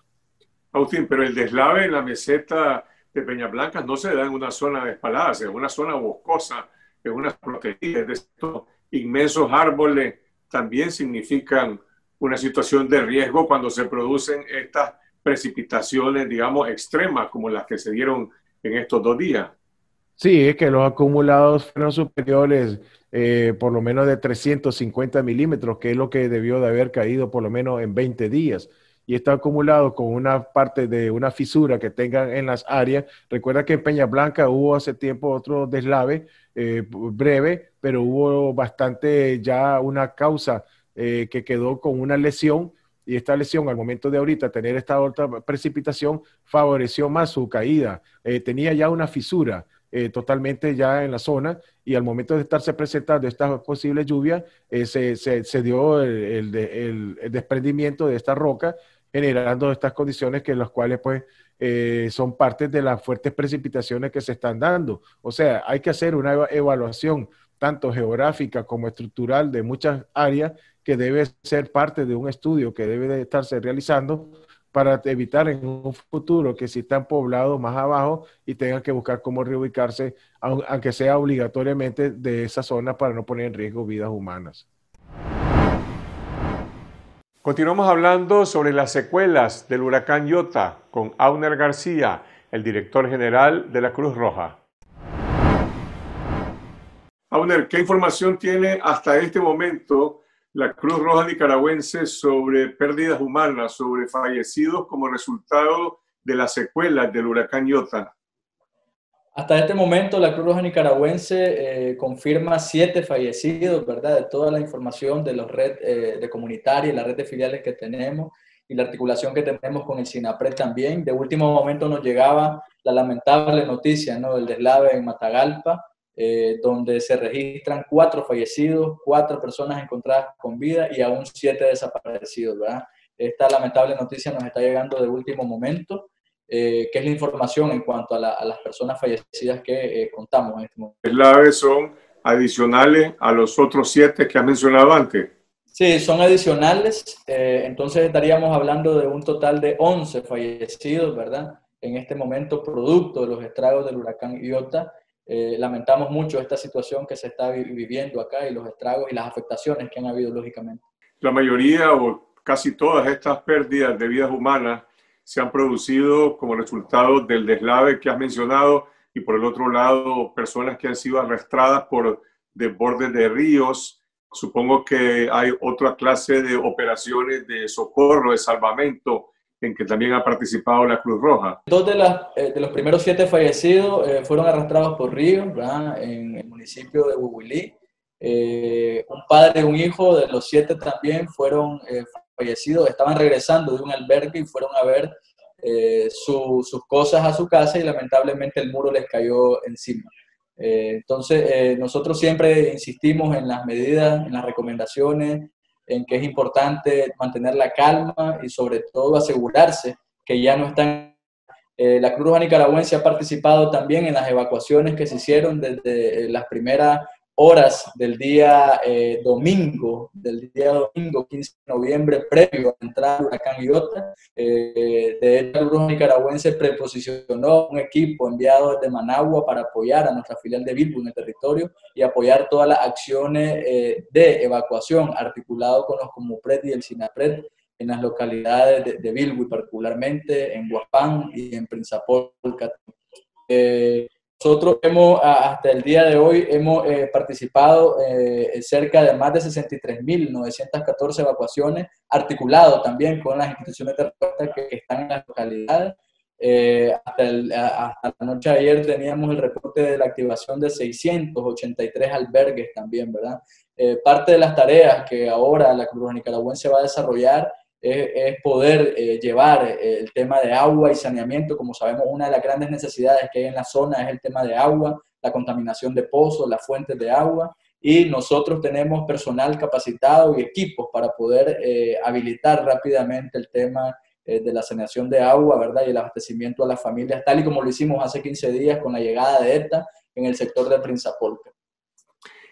Agustín, pero el deslave en la meseta de Peña Blanca no se da en una zona despalada, es una zona boscosa, en una protegida. Estos inmensos árboles también significan una situación de riesgo cuando se producen estas precipitaciones, digamos, extremas como las que se dieron en estos dos días. Sí, es que los acumulados fueron superiores eh, por lo menos de 350 milímetros, que es lo que debió de haber caído por lo menos en 20 días y está acumulado con una parte de una fisura que tengan en las áreas. Recuerda que en Peña Blanca hubo hace tiempo otro deslave eh, breve, pero hubo bastante ya una causa eh, que quedó con una lesión y esta lesión al momento de ahorita tener esta otra precipitación favoreció más su caída. Eh, tenía ya una fisura. totalmente ya en la zona y al momento de estarse presentando esta posible lluvia, se, se, dio el, el, desprendimiento de esta roca generando estas condiciones que las cuales pues eh, son parte de las fuertes precipitaciones que se están dando. O sea, hay que hacer una evaluación tanto geográfica como estructural de muchas áreas que debe ser parte de un estudio que debe de estarse realizando para evitar en un futuro que si están poblados más abajo y tengan que buscar cómo reubicarse, aunque sea obligatoriamente de esa zona para no poner en riesgo vidas humanas. Continuamos hablando sobre las secuelas del huracán Iota con Auner García, el director general de la Cruz Roja. Auner, ¿qué información tiene hasta este momento la Cruz Roja nicaragüense sobre pérdidas humanas, sobre fallecidos como resultado de las secuelas del huracán Iota? Hasta este momento, la Cruz Roja Nicaragüense eh, confirma siete fallecidos, ¿verdad? De toda la información de los red eh, de comunitaria y la red de filiales que tenemos y la articulación que tenemos con el SINAPRED también. De último momento nos llegaba la lamentable noticia, ¿no? Del deslave en Matagalpa, eh, donde se registran cuatro fallecidos, cuatro personas encontradas con vida y aún siete desaparecidos, ¿verdad? Esta lamentable noticia nos está llegando de último momento. Eh, qué es la información en cuanto a, las personas fallecidas que eh, contamos en este momento. ¿Las son adicionales a los otros siete que has mencionado antes? Sí, son adicionales, eh, entonces estaríamos hablando de un total de 11 fallecidos, ¿verdad? En este momento, producto de los estragos del huracán Iota. eh, lamentamos mucho esta situación que se está viviendo acá y los estragos y las afectaciones que han habido lógicamente. La mayoría o casi todas estas pérdidas de vidas humanas se han producido como resultado del deslave que has mencionado y por el otro lado personas que han sido arrastradas por desbordes de ríos. Supongo que hay otra clase de operaciones de socorro, de salvamento en que también ha participado la Cruz Roja. Dos de, las, eh, de los primeros siete fallecidos eh, fueron arrastrados por ríos en el municipio de Huihuilí. Eh, un padre y un hijo de los siete también fueron fallecidos, estaban regresando de un albergue y fueron a ver sus cosas a su casa y lamentablemente el muro les cayó encima. entonces, nosotros siempre insistimos en las medidas, en las recomendaciones, en que es importante mantener la calma y sobre todo asegurarse que ya no están... Eh, la Cruz Roja Nicaragüense ha participado también en las evacuaciones que se hicieron desde las primeras horas del día eh, domingo, del día domingo 15 de noviembre, previo a la entrada del huracán Iota. Eh, de hecho, el grupo nicaragüense preposicionó un equipo enviado desde Managua para apoyar a nuestra filial de Bilbo en el territorio y apoyar todas las acciones eh, de evacuación articulado con los Comupred y el SINAPRED en las localidades de, de Bilbo particularmente en Guapán y en Prinzapol. Eh, nosotros hemos, hasta el día de hoy, hemos eh, participado eh, cerca de más de 63.914 evacuaciones, articulado también con las instituciones de respuesta que, están en las localidades. Eh, hasta, hasta, la noche de ayer teníamos el reporte de la activación de 683 albergues también, ¿verdad? parte de las tareas que ahora la Cruz Nicaragüense va a desarrollar es, poder eh, llevar eh, el tema de agua y saneamiento. Como sabemos, una de las grandes necesidades que hay en la zona es el tema de agua, la contaminación de pozos, las fuentes de agua. Y nosotros tenemos personal capacitado y equipos para poder eh, habilitar rápidamente el tema de la saneación de agua, ¿verdad? Y el abastecimiento a las familias, tal y como lo hicimos hace 15 días con la llegada de ETA en el sector de Prinzapolca.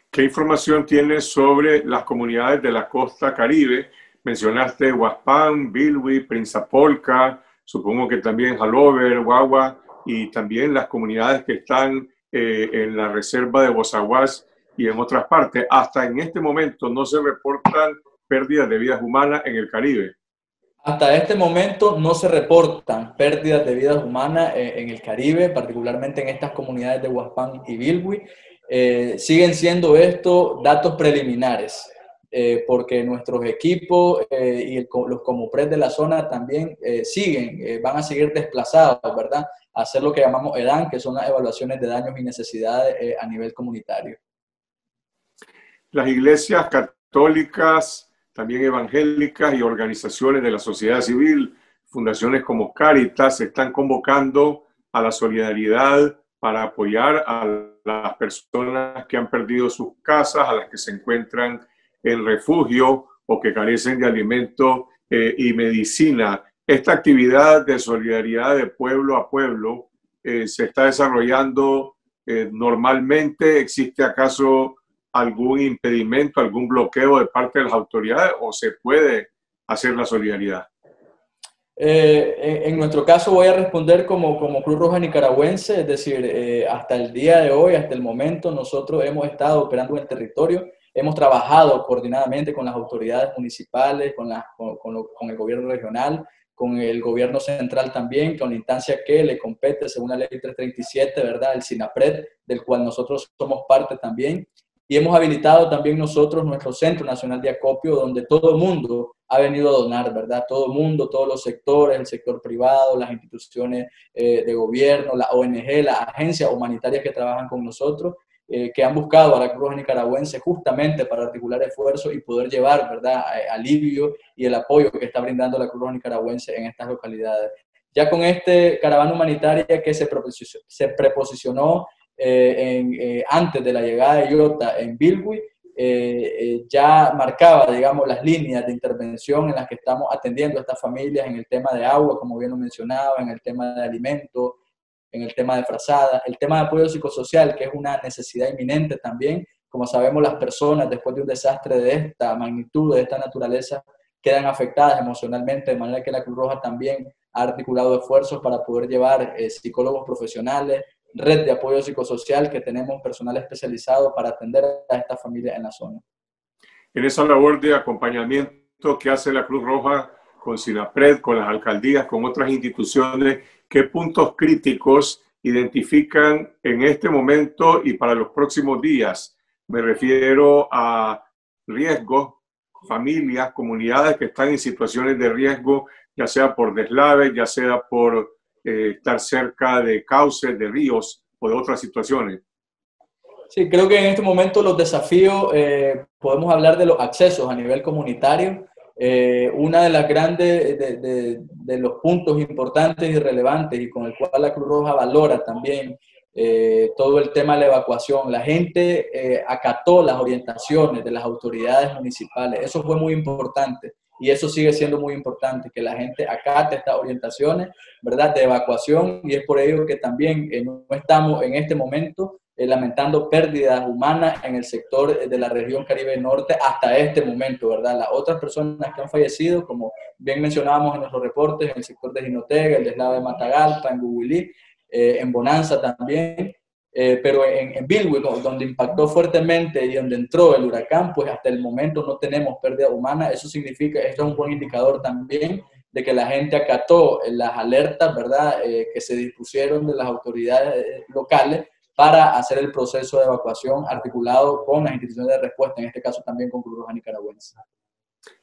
¿Qué información tienes sobre las comunidades de la costa caribe Mencionaste Huaspán, Bilwi, Prinzapolca, supongo que también Halover, Guagua y también las comunidades que están eh, en la reserva de Bozaguas y en otras partes. Hasta en este momento no se reportan pérdidas de vidas humanas en el Caribe. Hasta este momento no se reportan pérdidas de vidas humanas eh, en el Caribe, particularmente en estas comunidades de Huaspán y Bilwi. Eh, siguen siendo estos datos preliminares. Eh, porque nuestros equipos eh, y los comupres de la zona también eh, siguen, van a seguir desplazados, ¿verdad? A hacer lo que llamamos EDAN, que son las evaluaciones de daños y necesidades a nivel comunitario. Las iglesias católicas, también evangélicas y organizaciones de la sociedad civil, fundaciones como Caritas, están convocando a la solidaridad para apoyar a las personas que han perdido sus casas, a las que se encuentran en refugio o que carecen de alimento eh, y medicina. Esta actividad de solidaridad de pueblo a pueblo eh, se está desarrollando eh, normalmente. ¿Existe acaso algún impedimento, algún bloqueo de parte de las autoridades o se puede hacer la solidaridad? en nuestro caso voy a responder como, como Cruz Roja Nicaragüense, es decir, hasta el día de hoy, hasta el momento, nosotros hemos estado operando en el territorio Hemos trabajado coordinadamente con las autoridades municipales, con, el gobierno regional, con el gobierno central también, con la instancia que le compete según la ley 337, ¿verdad? El SINAPRED, del cual nosotros somos parte también. Y hemos habilitado también nosotros nuestro Centro Nacional de Acopio, donde todo el mundo ha venido a donar, ¿verdad? Todo el mundo, todos los sectores, el sector privado, las instituciones eh, de gobierno, la ONG, las agencias humanitarias que trabajan con nosotros, eh, que han buscado a la Cruz Nicaragüense justamente para articular esfuerzos y poder llevar, ¿verdad?, alivio y el apoyo que está brindando la Cruz Nicaragüense en estas localidades. Ya con este caravana humanitaria que se, preposicionó eh, en, eh, antes de la llegada de IOTA en Bilwi, ya marcaba, digamos, las líneas de intervención en las que estamos atendiendo a estas familias en el tema de agua, como bien lo mencionaba, en el tema de alimentos, en el tema de frazada, el tema de apoyo psicosocial, que es una necesidad inminente también. Como sabemos, las personas después de un desastre de esta magnitud, de esta naturaleza, quedan afectadas emocionalmente, de manera que la Cruz Roja también ha articulado esfuerzos para poder llevar eh, psicólogos profesionales red de apoyo psicosocial que tenemos personal especializado para atender a esta familia en la zona. En esa labor de acompañamiento que hace la Cruz Roja con SINAPRED, con las alcaldías, con otras instituciones, ¿qué puntos críticos identifican en este momento y para los próximos días? Me refiero a riesgos, familias, comunidades que están en situaciones de riesgo, ya sea por deslaves, ya sea por eh, estar cerca de cauces, de ríos o de otras situaciones. Sí, creo que en este momento los desafíos, eh, podemos hablar de los accesos a nivel comunitario. Eh, una de las grandes, de, de, los puntos importantes y relevantes y con el cual la Cruz Roja valora también eh, todo el tema de la evacuación. La gente eh, acató las orientaciones de las autoridades municipales. Eso fue muy importante y eso sigue siendo muy importante, que la gente acate estas orientaciones, ¿verdad?, de evacuación y es por ello que también eh, no estamos en este momento lamentando pérdidas humanas en el sector de la región Caribe Norte hasta este momento, ¿verdad? Las otras personas que han fallecido, como bien mencionábamos en nuestros reportes, en el sector de Jinotega, el deslave de Matagalpa, en Guguilí, eh, en Bonanza también, eh, pero en, en donde impactó fuertemente y donde entró el huracán, pues hasta el momento no tenemos pérdida humana. Eso significa, esto es un buen indicador también de que la gente acató las alertas, ¿verdad?, eh, que se dispusieron de las autoridades locales para hacer el proceso de evacuación articulado con las instituciones de respuesta, en este caso también con Cruz Roja Nicaragüense.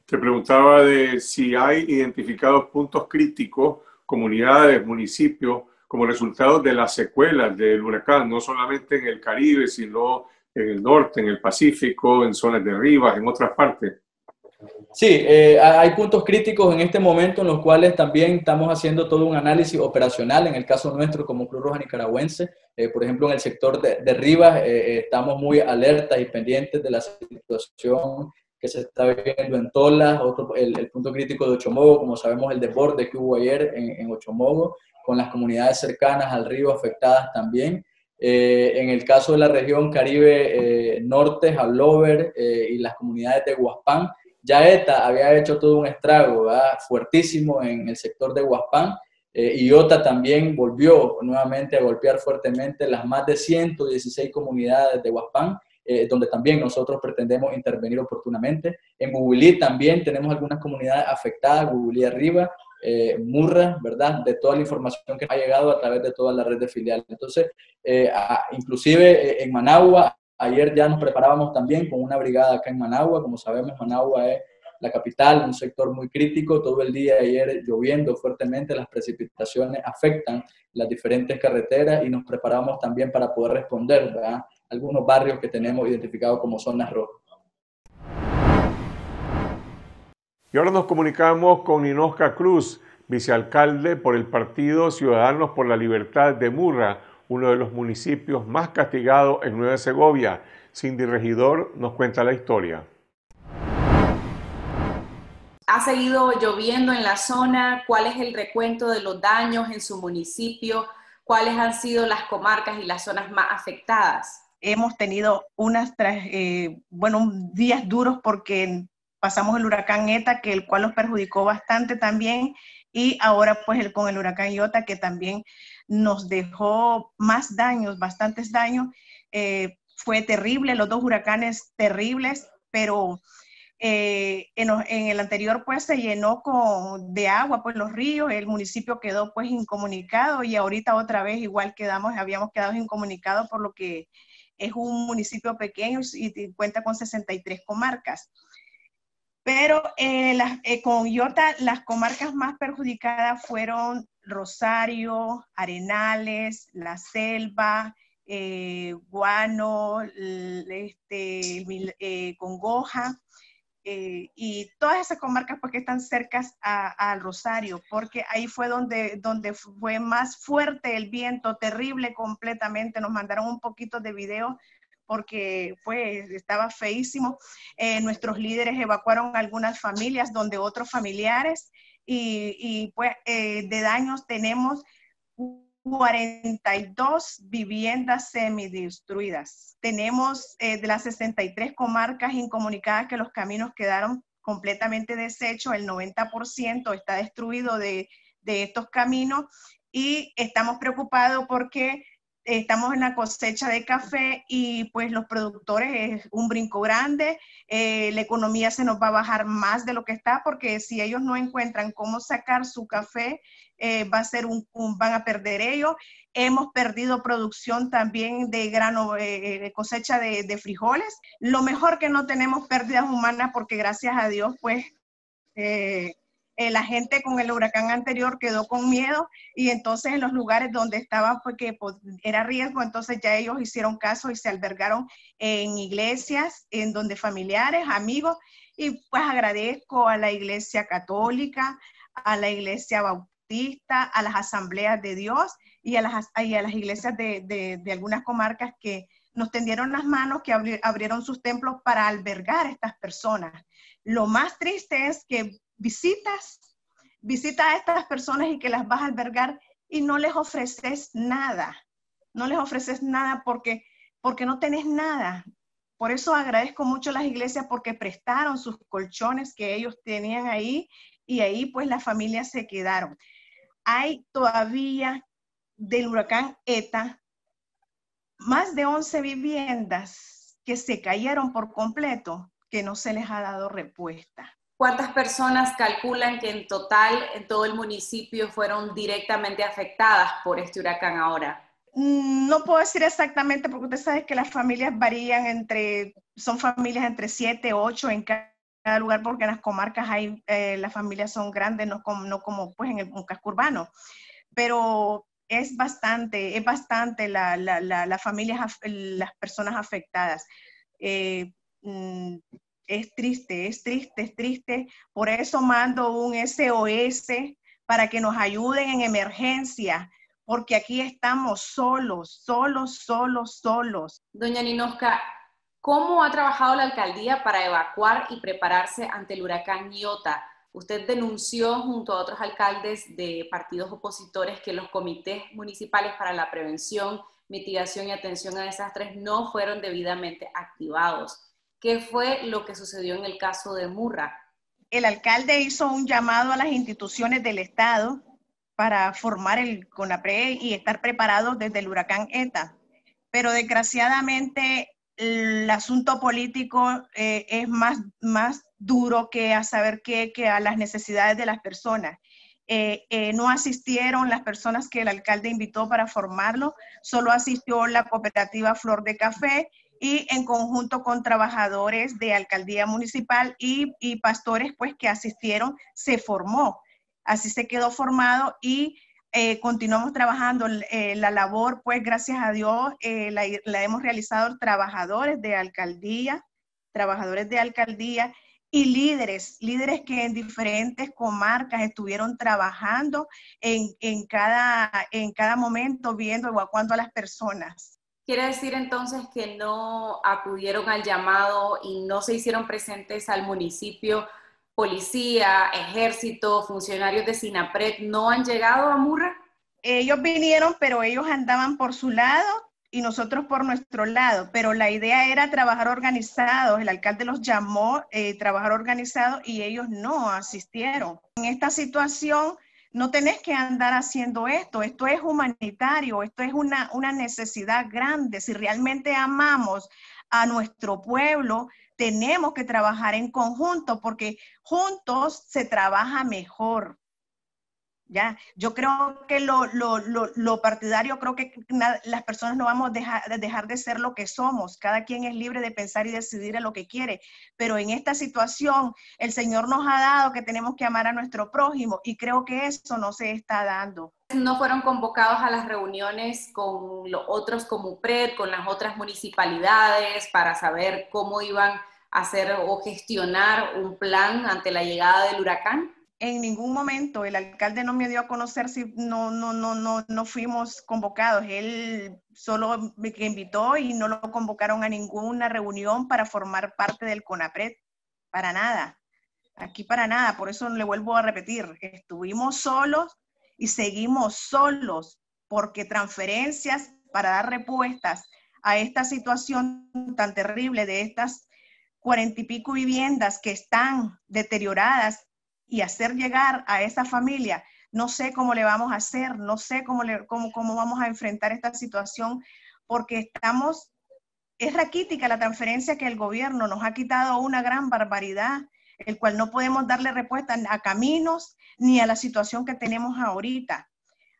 Te preguntaba de si hay identificados puntos críticos, comunidades, municipios, como resultado de las secuelas del huracán, no solamente en el Caribe, sino en el norte, en el Pacífico, en zonas de Rivas, en otras partes. Sí, eh, hay puntos críticos en este momento en los cuales también estamos haciendo todo un análisis operacional, en el caso nuestro como Cruz Roja Nicaragüense, eh, por ejemplo en el sector de, de Rivas eh, estamos muy alertas y pendientes de la situación que se está viendo en Tolas, otro, el, punto crítico de Ochomogo, como sabemos el deporte que hubo ayer en, en Ochomogo, con las comunidades cercanas al río afectadas también. Eh, en el caso de la región Caribe eh, Norte, Hablover eh, y las comunidades de Huaspán, ya ETA había hecho todo un estrago fuertísimo en el sector de Huaspán y OTA también volvió nuevamente a golpear fuertemente las más de 116 comunidades de Huaspán, donde también nosotros pretendemos intervenir oportunamente. En Bubulí también tenemos algunas comunidades afectadas, Bubulí arriba, eh, Murra, ¿verdad? De toda la información que ha llegado a través de toda la red de filiales. Entonces, eh, inclusive eh, en Managua, ayer ya nos preparábamos también con una brigada acá en Managua. Como sabemos, Managua es la capital, un sector muy crítico. Todo el día ayer lloviendo fuertemente, las precipitaciones afectan las diferentes carreteras y nos preparamos también para poder responder, ¿verdad? Algunos barrios que tenemos identificados como zonas rojas. Y ahora nos comunicamos con Inosca Cruz, vicealcalde por el partido Ciudadanos por la Libertad de Murra, uno de los municipios más castigados en Nueva Segovia. Cindy Regidor nos cuenta la historia. ¿Ha seguido lloviendo en la zona? ¿Cuál es el recuento de los daños en su municipio? ¿Cuáles han sido las comarcas y las zonas más afectadas? Hemos tenido unas, eh, días duros porque pasamos el huracán ETA, que el cual nos perjudicó bastante también, y ahora pues con el huracán Iota, que también nos dejó más daños, bastantes daños. Eh, fue terrible, los dos huracanes terribles, pero eh, en, el anterior pues se llenó con, de agua pues los ríos, el municipio quedó pues incomunicado y ahorita otra vez igual quedamos, habíamos quedado incomunicados por lo que es un municipio pequeño y cuenta con 63 comarcas. Pero eh, eh, con IOTA las comarcas más perjudicadas fueron Rosario, Arenales, La Selva, eh, Guano, este, Congoja, y todas esas comarcas porque están cercas al Rosario, porque ahí fue donde, donde fue más fuerte el viento, terrible completamente. Nos mandaron un poquito de video porque pues estaba feísimo. Eh, nuestros líderes evacuaron algunas familias donde otros familiares y, pues eh, de daños tenemos 42 viviendas semidestruidas. Tenemos eh, de las 63 comarcas incomunicadas que los caminos quedaron completamente deshechos, el 90% está destruido de, de estos caminos y estamos preocupados porque estamos en la cosecha de café y pues los productores es un brinco grande, eh, la economía se nos va a bajar más de lo que está porque si ellos no encuentran cómo sacar su café, eh, va a ser un, van a perder ellos. Hemos perdido producción también de grano, eh, cosecha de, de, frijoles. Lo mejor que no tenemos pérdidas humanas porque gracias a Dios pues eh, la gente con el huracán anterior quedó con miedo y entonces en los lugares donde estaba porque pues, era riesgo, entonces ya ellos hicieron caso y se albergaron en iglesias, en donde familiares, amigos, y pues agradezco a la iglesia católica, a la iglesia bautista, a las asambleas de Dios y a las, a las iglesias de, de, algunas comarcas que nos tendieron las manos, que abrieron sus templos para albergar a estas personas. Lo más triste es que visitas, visitas a estas personas y que las vas a albergar y no les ofreces nada. No les ofreces nada porque, porque no tenés nada. Por eso agradezco mucho a las iglesias porque prestaron sus colchones que ellos tenían ahí y ahí pues las familias se quedaron. Hay todavía del huracán ETA más de 11 viviendas que se cayeron por completo que no se les ha dado respuesta. ¿Cuántas personas calculan que en total en todo el municipio fueron directamente afectadas por este huracán ahora? Mm, no puedo decir exactamente porque usted sabe que las familias varían entre, son familias entre 7, 8 en cada lugar porque en las comarcas hay, eh, las familias son grandes, no como, no como pues en el casco urbano. Pero es bastante, es bastante la, la, las personas afectadas. Eh, mm, es triste, es triste, es triste. Por eso mando un SOS para que nos ayuden en emergencia, porque aquí estamos solos, solos, solos, solos. Doña Ninosca, ¿cómo ha trabajado la alcaldía para evacuar y prepararse ante el huracán Iota? Usted denunció junto a otros alcaldes de partidos opositores que los comités municipales para la prevención, mitigación y atención a desastres no fueron debidamente activados. ¿Qué fue lo que sucedió en el caso de Murra? El alcalde hizo un llamado a las instituciones del Estado para formar el CONAPRE y estar preparados desde el huracán ETA. Pero desgraciadamente el asunto político eh, es más, más duro que a saber qué, que a las necesidades de las personas. Eh, eh, no asistieron las personas que el alcalde invitó para formarlo, solo asistió la cooperativa Flor de Café y en conjunto con trabajadores de alcaldía municipal y, pastores pues que asistieron, se formó. Así se quedó formado y eh, continuamos trabajando. Eh, la labor, pues gracias a Dios, eh, la, hemos realizado trabajadores de alcaldía, trabajadores de alcaldía y líderes, líderes que en diferentes comarcas estuvieron trabajando en, en, cada, en cada momento, viendo, a las personas. Quiere decir entonces que no acudieron al llamado y no se hicieron presentes al municipio. Policía, ejército, funcionarios de SINAPRED, ¿no han llegado a Murra? Ellos vinieron, pero ellos andaban por su lado y nosotros por nuestro lado, pero la idea era trabajar organizados. El alcalde los llamó eh, trabajar organizados y ellos no asistieron. En esta situación, no tenés que andar haciendo esto, esto es humanitario, esto es una, una necesidad grande. Si realmente amamos a nuestro pueblo, tenemos que trabajar en conjunto porque juntos se trabaja mejor. ¿Ya? Yo creo que lo, lo, lo, partidario, creo que las personas no vamos a dejar, dejar, de ser lo que somos. Cada quien es libre de pensar y decidir a lo que quiere. Pero en esta situación, el Señor nos ha dado que tenemos que amar a nuestro prójimo y creo que eso no se está dando. No fueron convocados a las reuniones con los otros como PRED, con las otras municipalidades, para saber cómo iban a hacer o gestionar un plan ante la llegada del huracán en ningún momento el alcalde no me dio a conocer si no, no, no, no, no fuimos convocados. Él solo me invitó y no lo convocaron a ninguna reunión para formar parte del CONAPRED. Para nada. Aquí para nada. Por eso le vuelvo a repetir. Estuvimos solos y seguimos solos porque transferencias para dar respuestas a esta situación tan terrible de estas cuarenta y pico viviendas que están deterioradas y hacer llegar a esa familia no sé cómo le vamos a hacer, no sé cómo, cómo, cómo vamos a enfrentar esta situación, porque estamos, es raquítica la transferencia que el gobierno nos ha quitado una gran barbaridad, el cual no podemos darle respuesta a caminos ni a la situación que tenemos ahorita.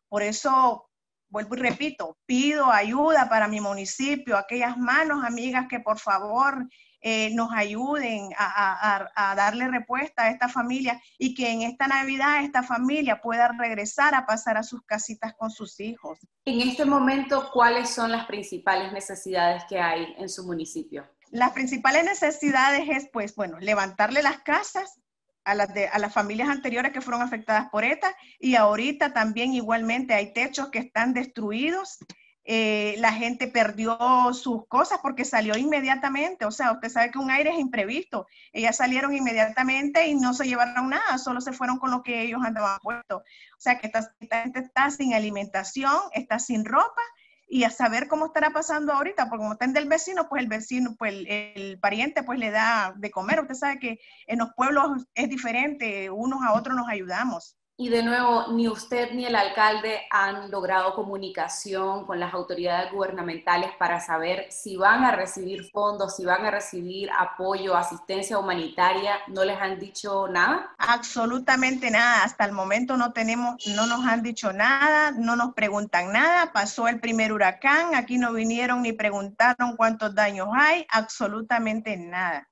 Por eso, vuelvo y repito, pido ayuda para mi municipio, aquellas manos amigas que por favor eh, nos ayuden a, darle respuesta a esta familia y que en esta Navidad esta familia pueda regresar a pasar a sus casitas con sus hijos. En este momento, ¿cuáles son las principales necesidades que hay en su municipio? Las principales necesidades es, pues, bueno, levantarle las casas a las, a las familias anteriores que fueron afectadas por ETA y ahorita también igualmente hay techos que están destruidos eh, la gente perdió sus cosas porque salió inmediatamente. O sea, usted sabe que un aire es imprevisto. Ellas salieron inmediatamente y no se llevaron nada, solo se fueron con lo que ellos andaban puestos. O sea, que esta, gente está sin alimentación, está sin ropa y a saber cómo estará pasando ahorita, porque como está del vecino, pues el vecino, pues el, el, pariente, pues le da de comer. Usted sabe que en los pueblos es diferente, unos a otros nos ayudamos. Y de nuevo, ni usted ni el alcalde han logrado comunicación con las autoridades gubernamentales para saber si van a recibir fondos, si van a recibir apoyo, asistencia humanitaria. ¿No les han dicho nada? Absolutamente nada. Hasta el momento no tenemos, no nos han dicho nada, no nos preguntan nada. Pasó el primer huracán, aquí no vinieron ni preguntaron cuántos daños hay, absolutamente nada.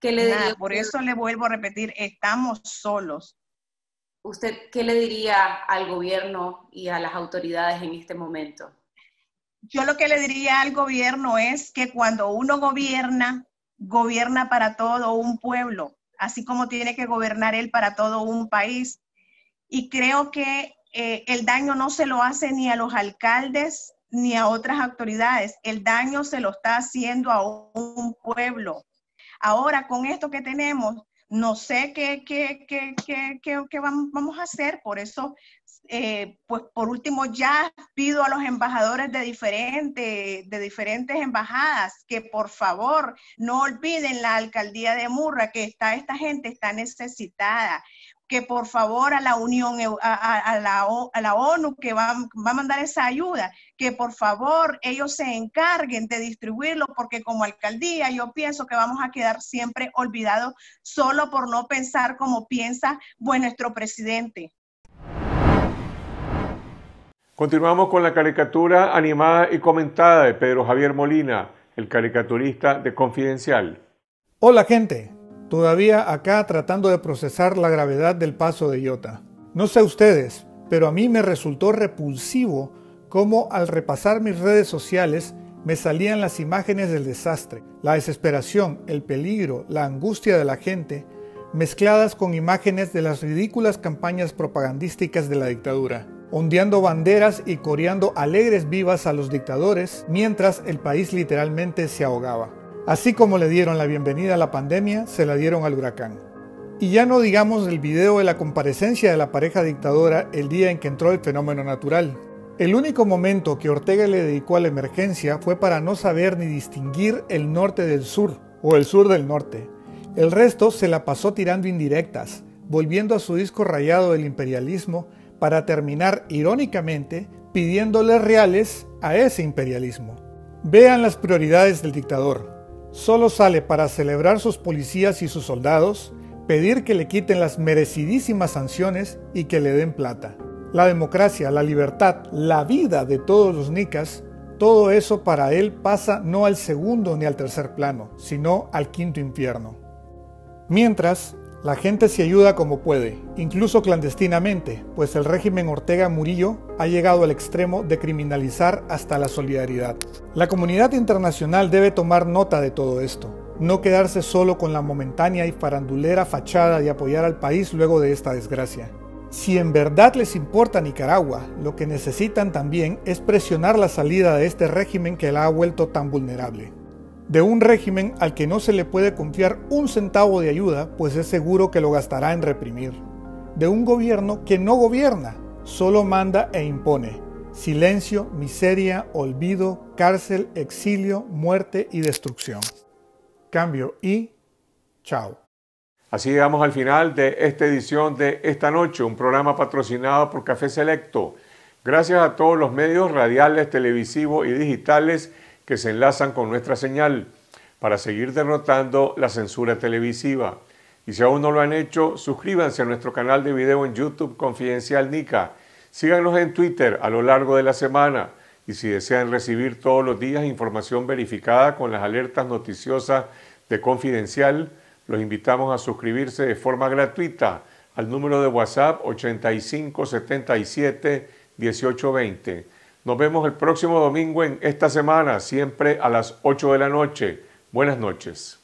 ¿Qué le nada. Por eso le vuelvo a repetir, estamos solos ¿Usted qué le diría al gobierno y a las autoridades en este momento? Yo lo que le diría al gobierno es que cuando uno gobierna, gobierna para todo un pueblo, así como tiene que gobernar él para todo un país. Y creo que eh, el daño no se lo hace ni a los alcaldes ni a otras autoridades, el daño se lo está haciendo a un pueblo. Ahora, con esto que tenemos, no sé qué, qué, qué, qué vamos a hacer, por eso, eh, pues por último ya pido a los embajadores de, diferentes de diferentes embajadas que por favor no olviden la alcaldía de Murra, que está, esta gente está necesitada que por favor a la Unión, a, la, a la, ONU que va, va, a mandar esa ayuda, que por favor ellos se encarguen de distribuirlo, porque como alcaldía yo pienso que vamos a quedar siempre olvidados solo por no pensar como piensa nuestro presidente. Continuamos con la caricatura animada y comentada de Pedro Javier Molina, el caricaturista de Confidencial. Hola gente, todavía acá tratando de procesar la gravedad del paso de Iota. No sé ustedes, pero a mí me resultó repulsivo cómo al repasar mis redes sociales me salían las imágenes del desastre, la desesperación, el peligro, la angustia de la gente, mezcladas con imágenes de las ridículas campañas propagandísticas de la dictadura, ondeando banderas y coreando alegres vivas a los dictadores mientras el país literalmente se ahogaba. Así como le dieron la bienvenida a la pandemia, se la dieron al huracán. Y ya no digamos el video de la comparecencia de la pareja dictadora el día en que entró el fenómeno natural. El único momento que Ortega le dedicó a la emergencia fue para no saber ni distinguir el norte del sur o el sur del norte. El resto se la pasó tirando indirectas, volviendo a su disco rayado del imperialismo para terminar irónicamente pidiéndole reales a ese imperialismo. Vean las prioridades del dictador solo sale para celebrar sus policías y sus soldados, pedir que le quiten las merecidísimas sanciones y que le den plata. La democracia, la libertad, la vida de todos los nicas, todo eso para él pasa no al segundo ni al tercer plano, sino al quinto infierno. Mientras, la gente se ayuda como puede, incluso clandestinamente, pues el régimen Ortega Murillo ha llegado al extremo de criminalizar hasta la solidaridad. La comunidad internacional debe tomar nota de todo esto, no quedarse solo con la momentánea y farandulera fachada de apoyar al país luego de esta desgracia. Si en verdad les importa Nicaragua, lo que necesitan también es presionar la salida de este régimen que la ha vuelto tan vulnerable de un régimen al que no se le puede confiar un centavo de ayuda, pues es seguro que lo gastará en reprimir. De un gobierno que no gobierna, solo manda e impone. Silencio, miseria, olvido, cárcel, exilio, muerte y destrucción. Cambio y chao. Así llegamos al final de esta edición de Esta Noche, un programa patrocinado por Café Selecto. Gracias a todos los medios radiales, televisivos y digitales que se enlazan con nuestra señal para seguir derrotando la censura televisiva. Y si aún no lo han hecho, suscríbanse a nuestro canal de video en YouTube Confidencial Nica. Síganos en Twitter a lo largo de la semana. Y si desean recibir todos los días información verificada con las alertas noticiosas de Confidencial, los invitamos a suscribirse de forma gratuita al número de WhatsApp 8577 1820. Nos vemos el próximo domingo en esta semana, siempre a las 8 de la noche. Buenas noches.